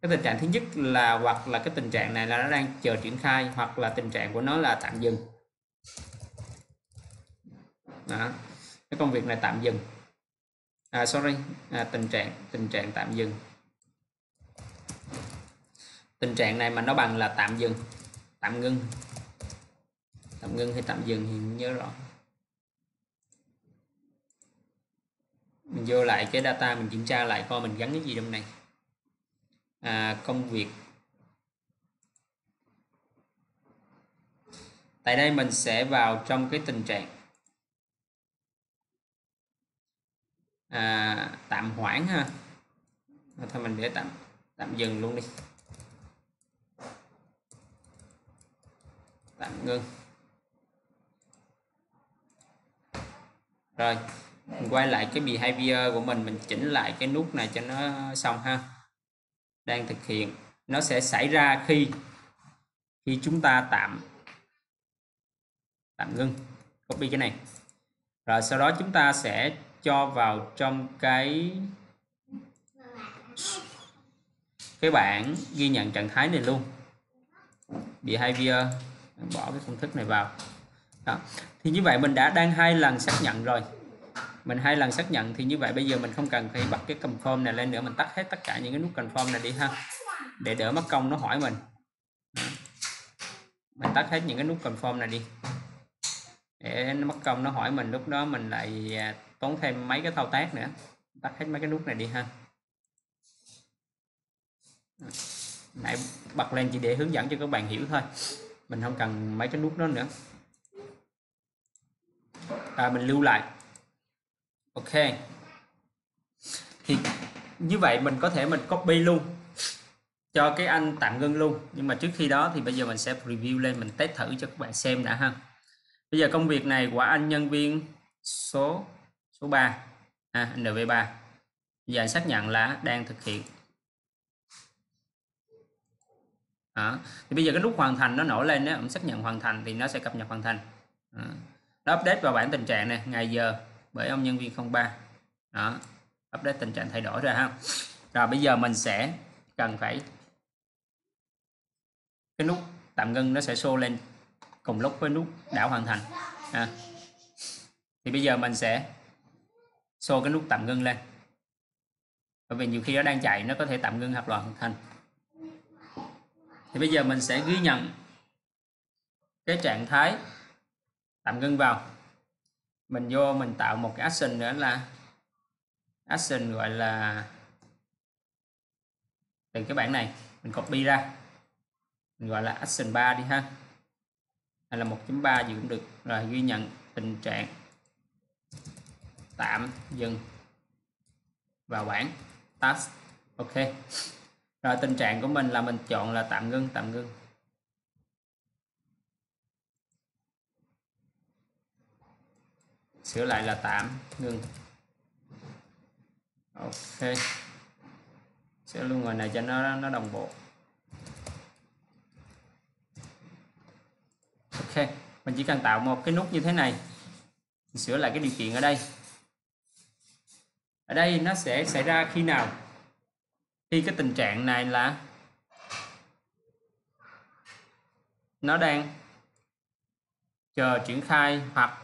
S1: Cái tình trạng thứ nhất là hoặc là cái tình trạng này là nó đang chờ triển khai hoặc là tình trạng của nó là tạm dừng. Đó. cái công việc này tạm dừng. À, sorry à, tình trạng tình trạng tạm dừng. Tình trạng này mà nó bằng là tạm dừng tạm ngưng. Tạm ngưng hay tạm dừng thì nhớ rõ. Mình vô lại cái data mình kiểm tra lại coi mình gắn cái gì trong này. À, công việc. Tại đây mình sẽ vào trong cái tình trạng. À, tạm hoãn ha. À, thôi mình để tạm tạm dừng luôn đi. Tạm ngưng. Rồi mình quay lại cái behavior của mình mình chỉnh lại cái nút này cho nó xong ha. Đang thực hiện. Nó sẽ xảy ra khi khi chúng ta tạm tạm ngưng. Copy cái này. Rồi sau đó chúng ta sẽ cho vào trong cái cái bảng ghi nhận trạng thái này luôn. Behavior. Bỏ cái công thức này vào. Đó. thì như vậy mình đã, đang hai lần xác nhận rồi mình hai lần xác nhận thì như vậy bây giờ mình không cần phải bật cái confirm này lên nữa mình tắt hết tất cả những cái nút confirm này đi ha. Để đỡ mất công nó hỏi mình. Mình tắt hết những cái nút confirm này đi. Để nó mất công nó hỏi mình lúc đó mình lại à, tốn thêm mấy cái thao tác nữa. Tắt hết mấy cái nút này đi ha. Nãy bật lên chỉ để hướng dẫn cho các bạn hiểu thôi. Mình không cần mấy cái nút đó nữa. À, mình lưu lại ok. Thì như vậy mình có thể mình copy luôn cho cái anh tạm ngưng luôn. Nhưng mà trước khi đó thì bây giờ mình sẽ review lên mình test thử cho các bạn xem đã ha. Bây giờ công việc này của anh nhân viên số số 3 à, NV3 bây giờ anh xác nhận là đang thực hiện. Đó. thì bây giờ cái nút hoàn thành nó nổi lên nó ông xác nhận hoàn thành thì nó sẽ cập nhật hoàn thành. Đó. nó update vào bản tình trạng này ngày giờ bởi ông nhân viên 03 đó, update tình trạng thay đổi rồi ha. Rồi, bây giờ mình sẽ cần phải, cái nút tạm ngưng nó sẽ show lên cùng lúc với nút đảo hoàn thành. À. thì bây giờ mình sẽ show cái nút tạm ngưng lên. Bởi vì nhiều khi nó đang chạy, nó có thể tạm ngưng hoặc là hoàn thành. Thì bây giờ mình sẽ ghi nhận cái trạng thái tạm ngưng vào mình vô mình tạo một cái action nữa là action gọi là từ cái bảng này, mình copy ra. Mình gọi là action 3 đi ha. Hay là 1.3 gì cũng được. Rồi ghi nhận tình trạng tạm dừng vào bảng task. Ok. Rồi tình trạng của mình là mình chọn là tạm ngưng tạm ngưng. Sửa lại là tạm ngưng ok. Sẽ luôn ngoài này cho nó nó đồng bộ. Ok, mình chỉ cần tạo một cái nút như thế này. Mình sửa lại cái điều kiện ở đây. Ở đây nó sẽ xảy ra khi nào? Khi cái tình trạng này là nó đang chờ triển khai hoặc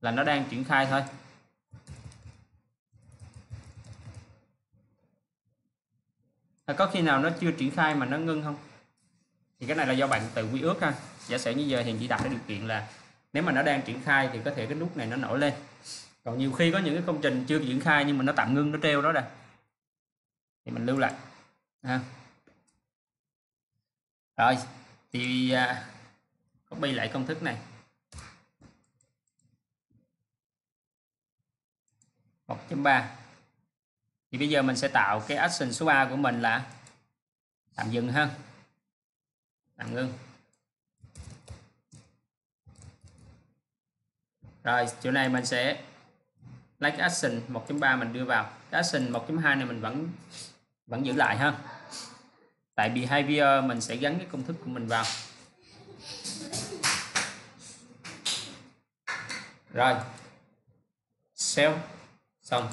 S1: là nó đang triển khai thôi. Có khi nào nó chưa triển khai mà nó ngưng không? Thì cái này là do bạn tự quy ước ha. Giả sử như giờ hiện chỉ đặt cái điều kiện là nếu mà nó đang triển khai thì có thể cái nút này nó nổi lên. Còn nhiều khi có những cái công trình chưa triển khai nhưng mà nó tạm ngưng, nó treo đó rồi thì mình lưu lại. Ha. Rồi, thì à, copy lại công thức này. 1.3 thì bây giờ mình sẽ tạo cái action số 3 của mình là tạm dừng ha. Tạm ngưng. Rồi, chỗ này mình sẽ like action 1.3 mình đưa vào. Cái action 1.2 này mình vẫn vẫn giữ lại ha. Tại behavior mình sẽ gắn cái công thức của mình vào. Rồi. Sell xong.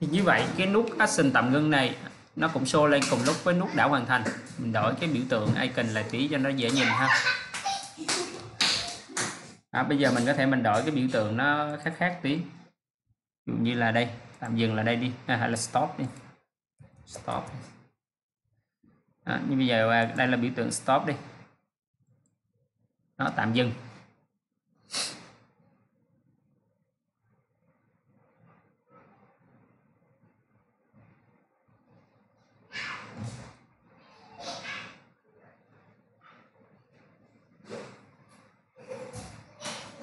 S1: Thì như vậy cái nút action tạm ngưng này nó cũng show lên cùng lúc với nút đã hoàn thành. Mình đổi cái biểu tượng icon lại tí cho nó dễ nhìn ha. À, bây giờ mình có thể mình đổi cái biểu tượng nó khác khác tí. Ví dụ như là đây tạm dừng là đây đi. À, hay là stop đi. Stop. À, như bây giờ à, đây là biểu tượng stop đi. Nó tạm dừng.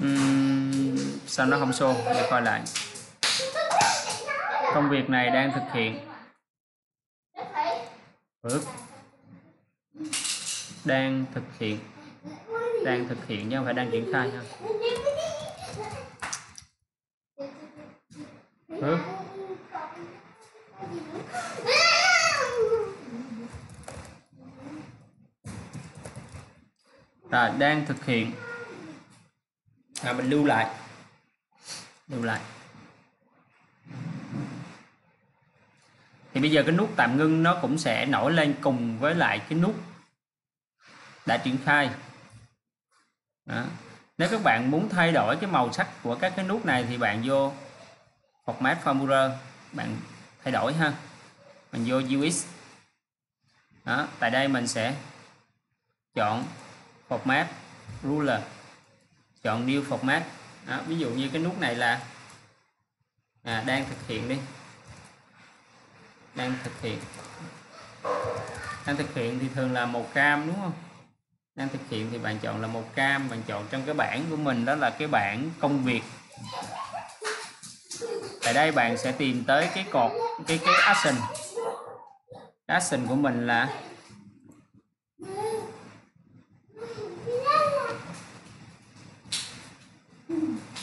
S1: Uhm, sao nó không xô để coi lại. Công việc này đang thực hiện. Bước. đang thực hiện. Đang thực hiện chứ không phải đang triển khai ha. Bước. rồi đang thực hiện à, mình lưu lại. Lưu lại. Thì bây giờ cái nút tạm ngưng nó cũng sẽ nổi lên cùng với lại cái nút đã triển khai. Đó. nếu các bạn muốn thay đổi cái màu sắc của các cái nút này thì bạn vô format formula bạn thay đổi ha. Mình vô UX đó tại đây mình sẽ chọn format ruler chọn new format. Đó, ví dụ như cái nút này là à, đang thực hiện đi. Đang thực hiện. Đang thực hiện thì thường là màu cam đúng không? Đang thực hiện thì bạn chọn là màu cam bạn chọn trong cái bảng của mình đó là cái bảng công việc. Tại đây bạn sẽ tìm tới cái cột cái cái action. Cái action của mình là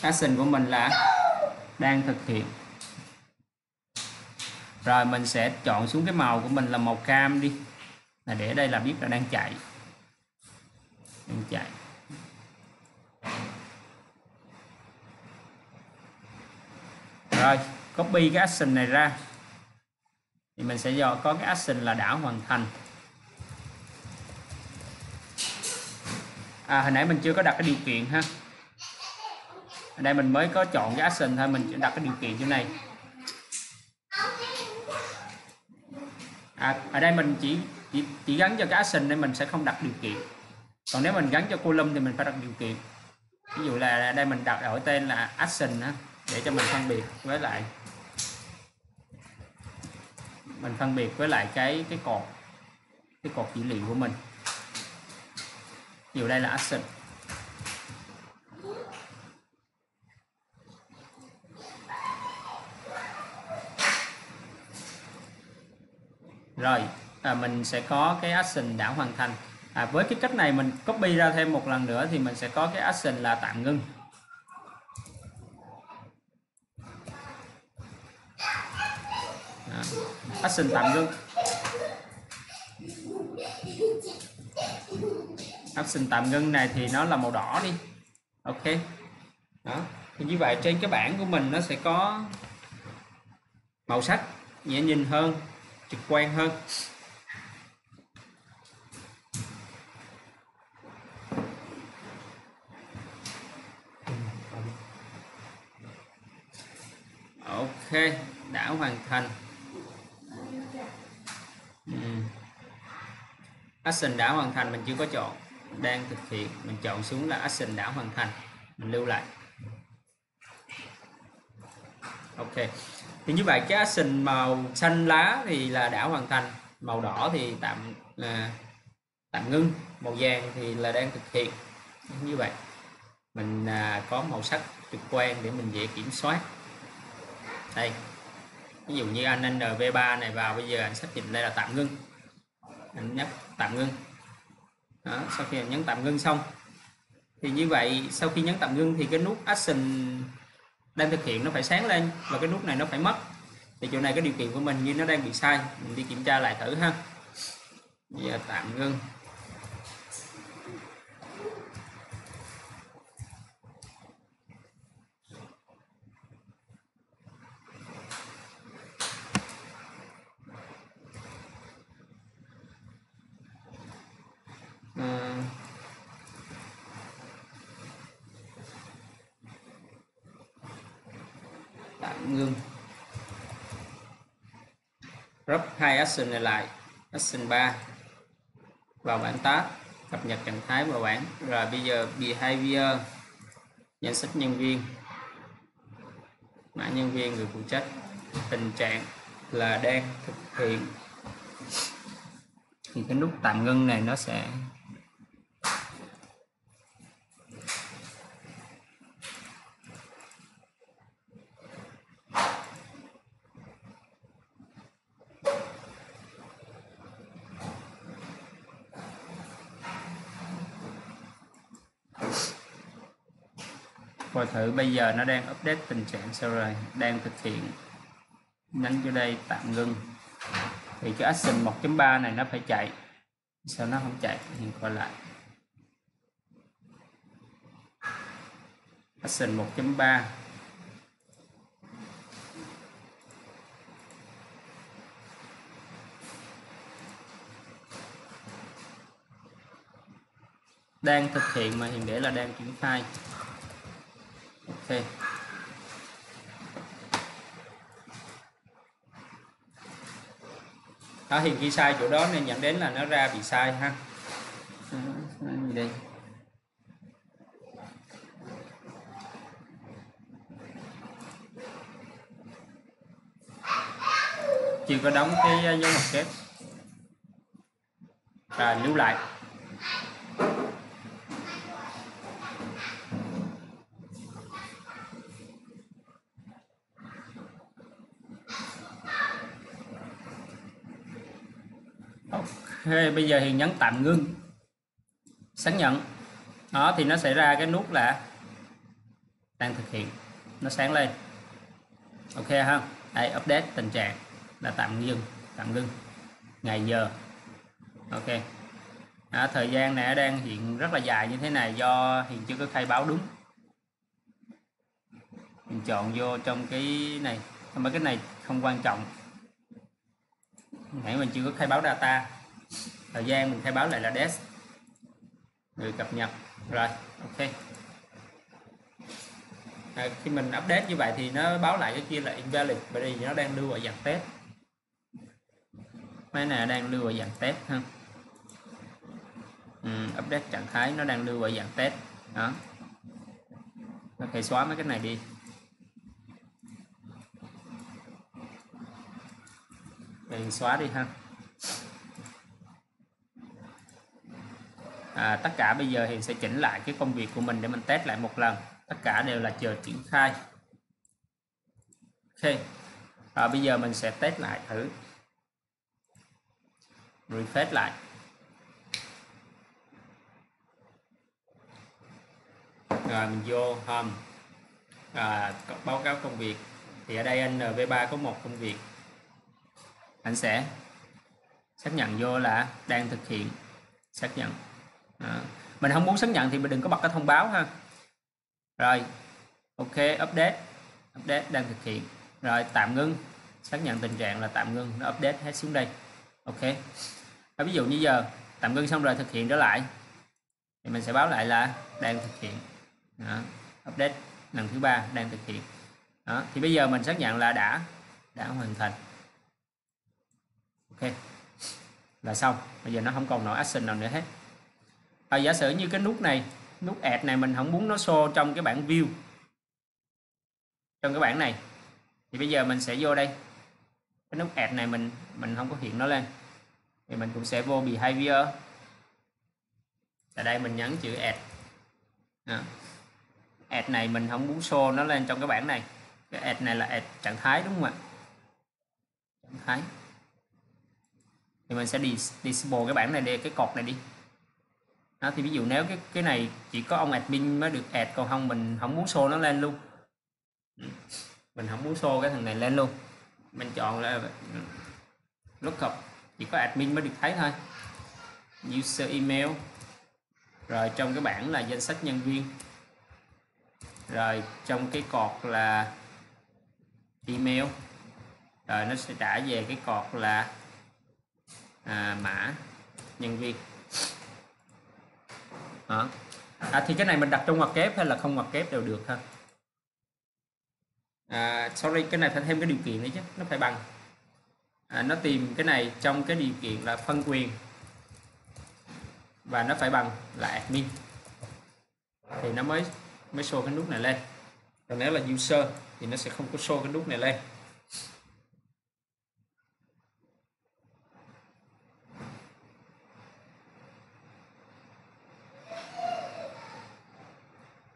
S1: action của mình là đang thực hiện. Rồi mình sẽ chọn xuống cái màu của mình là màu cam đi. Là để đây là biết là đang chạy. Đang chạy. Rồi, copy cái action này ra. Thì mình sẽ do, có cái action là đã hoàn thành. À hồi nãy mình chưa có đặt cái điều kiện ha ở đây mình mới có chọn cái action thôi mình sẽ đặt cái điều kiện chỗ này. À, ở đây mình chỉ, chỉ chỉ gắn cho cái action nên mình sẽ không đặt điều kiện. Còn nếu mình gắn cho column thì mình phải đặt điều kiện. Ví dụ là đây mình đặt đổi tên là action để cho mình phân biệt với lại mình phân biệt với lại cái cái cột cái cột dữ liệu của mình. Ví dụ đây là action. Rồi à, mình sẽ có cái action đã hoàn thành. À, với cái cách này mình copy ra thêm một lần nữa thì mình sẽ có cái action là tạm ngưng. À, action tạm ngưng. Action tạm ngưng này thì nó là màu đỏ đi. Ok. Đó thì như vậy trên cái bảng của mình nó sẽ có màu sắc dễ nhìn hơn trực quan hơn. Ok, đã hoàn thành. Ừ. action đã hoàn thành, mình chưa có chọn. Đang thực hiện, mình chọn xuống là action đã hoàn thành. Mình lưu lại. Ok thì như vậy cái action màu xanh lá thì là đã hoàn thành. Màu đỏ thì tạm là tạm ngưng. Màu vàng thì là đang thực hiện. Như vậy mình à, có màu sắc trực quan để mình dễ kiểm soát. Đây ví dụ như anh NV3 này vào bây giờ anh xác định đây là tạm ngưng. Anh nhấp tạm ngưng. Đó, sau khi anh nhấn tạm ngưng xong. Thì như vậy sau khi nhấn tạm ngưng thì cái nút action đang thực hiện nó phải sáng lên và cái nút này nó phải mất. Thì chỗ này cái điều kiện của mình như nó đang bị sai, mình đi kiểm tra lại thử ha. Bây giờ tạm ngưng. Uh tạm ngưng. Group hai action này lại. Action 3 vào bảng tab cập nhật trạng thái vào bảng rồi bây giờ behavior. Danh sách nhân viên. Mã nhân viên, người phụ trách. Tình trạng là đang thực hiện. Thì cái nút tạm ngưng này nó sẽ coi thử bây giờ nó đang update tình trạng sao rồi đang thực hiện. Nhấn vô đây tạm ngưng. Thì cái action 1.3 này nó phải chạy. Sao nó không chạy thì coi lại. Action 1.3 đang thực hiện mà hiện để là đang triển khai ok. Đó hiển ghi sai chỗ đó nên dẫn đến là nó ra bị sai ha. Ờ, gì đây? Chưa có đóng cái uh, dấu ngoặc kép. Và lưu lại. Ok, bây giờ hiền nhấn tạm ngưng. Xác nhận. Đó thì nó sẽ ra cái nút là đang thực hiện. Nó sáng lên. Ok ha? Đây update tình trạng là tạm dừng tạm ngưng. Ngày giờ. Ok. Đó, thời gian này đang hiện rất là dài như thế này do hiện chưa có khai báo đúng. Mình chọn vô trong cái này. Mà cái này không quan trọng. Nãy mình chưa có khai báo data thời gian mình khai báo lại là desk người cập nhật. Rồi ok. À, khi mình update như vậy thì nó báo lại cái kia là invalid bởi vì nó đang lưu ở dạng test. Máy này đang lưu ở dạng test ha. Ừ, update trạng thái nó đang lưu ở dạng test. Đó. Nó phải xóa mấy cái này đi. Mình xóa đi ha. À, tất cả bây giờ thì sẽ chỉnh lại cái công việc của mình để mình test lại một lần. Tất cả đều là chờ triển khai. Ok. À, bây giờ mình sẽ test lại thử. Refresh lại. Rồi mình vô home. À, báo cáo công việc. Thì ở đây anh NV3 có một công việc. Anh sẽ xác nhận vô là đang thực hiện. Xác nhận à, mình không muốn xác nhận thì mình đừng có bật cái thông báo ha. Rồi ok update. Update đang thực hiện. Rồi tạm ngưng. Xác nhận tình trạng là tạm ngưng. Nó update hết xuống đây. Ok. À, ví dụ như giờ tạm ngưng xong rồi thực hiện trở lại. Thì mình sẽ báo lại là đang thực hiện. Đó. update lần thứ ba đang thực hiện. Đó. thì bây giờ mình xác nhận là đã đã hoàn thành. Ok. Là xong. Bây giờ nó không còn nổi action nào nữa hết à, giả sử như cái nút này nút add này mình không muốn nó show trong cái bảng view. Trong cái bảng này. Thì bây giờ mình sẽ vô đây. Cái nút add này mình mình không có hiện nó lên. Thì mình cũng sẽ vô behavior. Ở đây mình nhấn chữ add. À. add này mình không muốn show nó lên trong cái bảng này. Cái add này là add trạng thái đúng không ạ? Trạng thái. Thì mình sẽ disable cái bảng này đi cái cột này đi đó, thì ví dụ nếu cái cái này chỉ có ông admin mới được add còn không mình không muốn show nó lên luôn. Mình không muốn show cái thằng này lên luôn. Mình chọn là lookup chỉ có admin mới được thấy thôi. User email rồi trong cái bảng là danh sách nhân viên rồi trong cái cột là email rồi nó sẽ trả về cái cột là à, mã nhân viên đó. À, thì cái này mình đặt trong ngoặc kép hay là không ngoặc kép đều được ha? À, sorry cái này phải thêm cái điều kiện đấy chứ nó phải bằng. À, nó tìm cái này trong cái điều kiện là phân quyền. Và nó phải bằng là admin. Thì nó mới mới show cái nút này lên. Còn nếu là user thì nó sẽ không có show cái nút này lên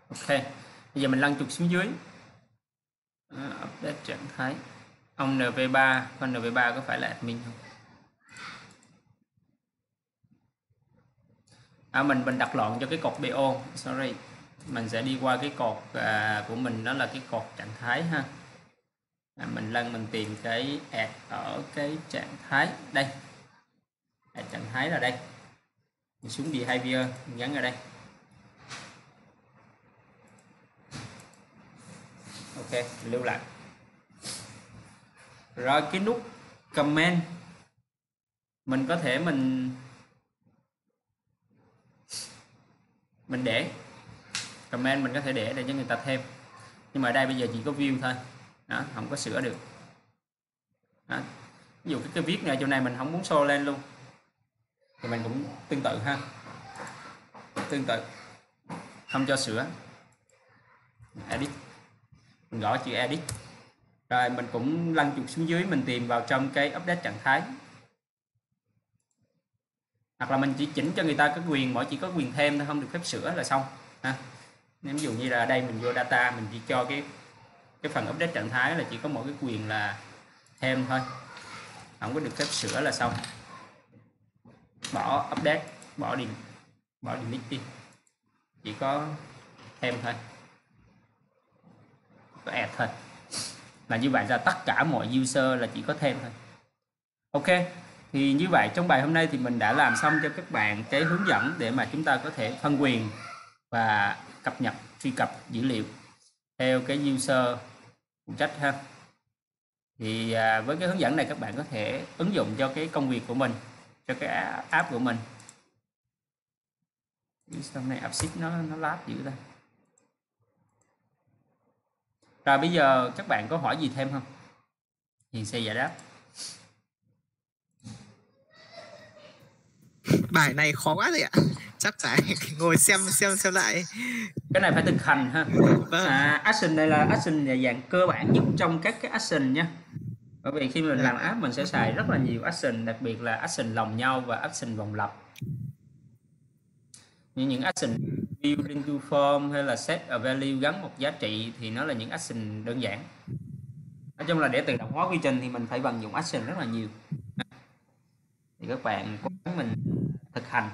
S1: ok bây giờ mình lăn trục xuống dưới. À, update trạng thái. Ông nv3 con nv3 có phải là admin không? À, mình mình đặt lọn cho cái cột bo sorry mình sẽ đi qua cái cột à, của mình đó là cái cột trạng thái ha. À, mình lăn mình tìm cái add ở cái trạng thái đây. Add trạng thái là đây. Mình xuống behavior mình gắn ở đây. Ok mình lưu lại. Rồi cái nút comment. Mình có thể mình mình để. Comment mình có thể để để cho người ta thêm. Nhưng mà ở đây bây giờ chỉ có view thôi. Đó, không có sửa được. Đó. ví dụ cái, cái viết này chỗ này mình không muốn show lên luôn. Thì mình cũng tương tự ha. Tương tự. Không cho sửa. Edit mình gõ chữ edit. Rồi mình cũng lăn chuột xuống dưới, mình tìm vào trong cái update trạng thái. Hoặc là mình chỉ chỉnh cho người ta có quyền, mỗi chỉ có quyền thêm thôi, không được phép sửa là xong, ha. Nếu ví dụ như là đây mình vô data, mình chỉ cho cái cái phần update trạng thái là chỉ có một cái quyền là thêm thôi. Không có được phép sửa là xong. Bỏ update, bỏ đi, bỏ delete đi. Chỉ có thêm thôi có add thôi. Là như vậy là tất cả mọi user là chỉ có thêm thôi. Ok thì như vậy trong bài hôm nay thì mình đã làm xong cho các bạn cái hướng dẫn để mà chúng ta có thể phân quyền và cập nhật truy cập dữ liệu theo cái user phụ trách ha. Thì à, với cái hướng dẫn này các bạn có thể ứng dụng cho cái công việc của mình cho cái app của mình. Sau này app nó nó lát dữ đây rồi bây giờ các bạn có hỏi gì thêm không? Thì sẽ giải đáp.
S3: Bài này khó quá rồi ạ. Chắc phải ngồi xem xem xem lại.
S1: Cái này phải thực hành ha.
S3: Vâng.
S1: À, action đây là action là dạng cơ bản nhất trong các cái action nha. Bởi vì khi mình làm app mình sẽ xài rất là nhiều action đặc biệt là action lòng nhau và action vòng lặp như những action building into form hay là set a value gắn một giá trị thì nó là những action đơn giản. Nói chung là để tự động hóa quy trình thì mình phải vận dụng action rất là nhiều. Thì các bạn cố gắng mình thực hành.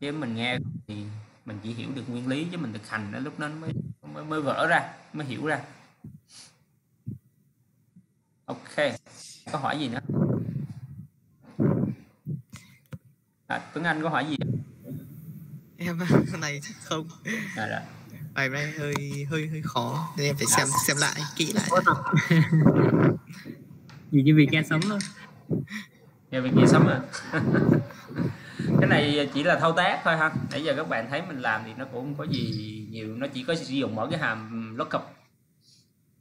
S1: Chứ mình nghe thì mình chỉ hiểu được nguyên lý chứ mình thực hành đến lúc đó mới, mới mới vỡ ra mới hiểu ra. Ok có hỏi gì nữa? À, Tuấn Anh có hỏi gì?
S3: Em cái này không.
S1: À, rồi.
S3: bài này hơi hơi hơi khó nên em phải xem xem lại kỹ lại.
S2: Gì như vì nghe sống thôi
S1: nghe bên kia sắm à? Cái này chỉ là thao tác thôi ha. Nãy giờ các bạn thấy mình làm thì nó cũng không có gì nhiều nó chỉ có sử dụng mỗi cái hàm lookup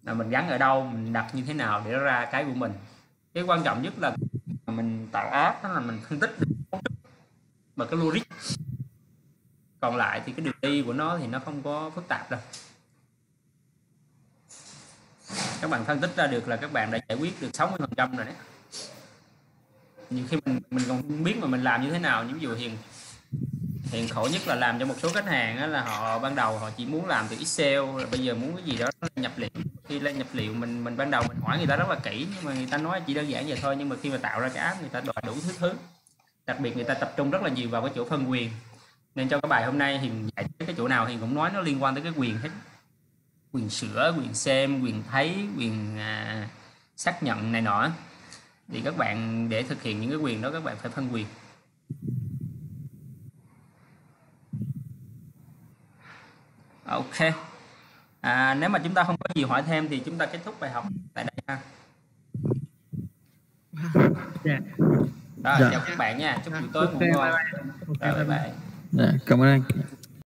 S1: là mình gắn ở đâu mình đặt như thế nào để nó ra cái của mình. Cái quan trọng nhất là mình tạo app đó là mình phân tích và cái logic còn lại thì cái đường đi của nó thì nó không có phức tạp đâu. Các bạn phân tích ra được là các bạn đã giải quyết được 60 phần trăm rồi đấy. Nhiều khi mình mình còn không biết mà mình làm như thế nào. Những ví dụ hiền hiện khổ nhất là làm cho một số khách hàng á, là họ ban đầu họ chỉ muốn làm từ Excel rồi bây giờ muốn cái gì đó nhập liệu. Khi lên nhập liệu mình mình ban đầu mình hỏi người ta rất là kỹ nhưng mà người ta nói chỉ đơn giản vậy thôi. Nhưng mà khi mà tạo ra cái app người ta đòi đủ thứ thứ. Đặc biệt người ta tập trung rất là nhiều vào cái chỗ phân quyền nên trong cái bài hôm nay hiền dạy cái chỗ nào hiền cũng nói nó liên quan tới cái quyền hết quyền sửa quyền xem quyền thấy quyền à, xác nhận này nọ thì các bạn để thực hiện những cái quyền đó các bạn phải phân quyền ok à, nếu mà chúng ta không có gì hỏi thêm thì chúng ta kết thúc bài học tại đây ha
S2: Dạ.
S1: rồi
S2: Dạ.
S1: chào các bạn nha chúc buổi tối ngủ
S2: Ok,
S1: ngon
S2: bye bye. Ok,
S1: rồi
S2: bye
S1: bye
S2: bye.
S1: Bye
S2: Dạ, cảm ơn anh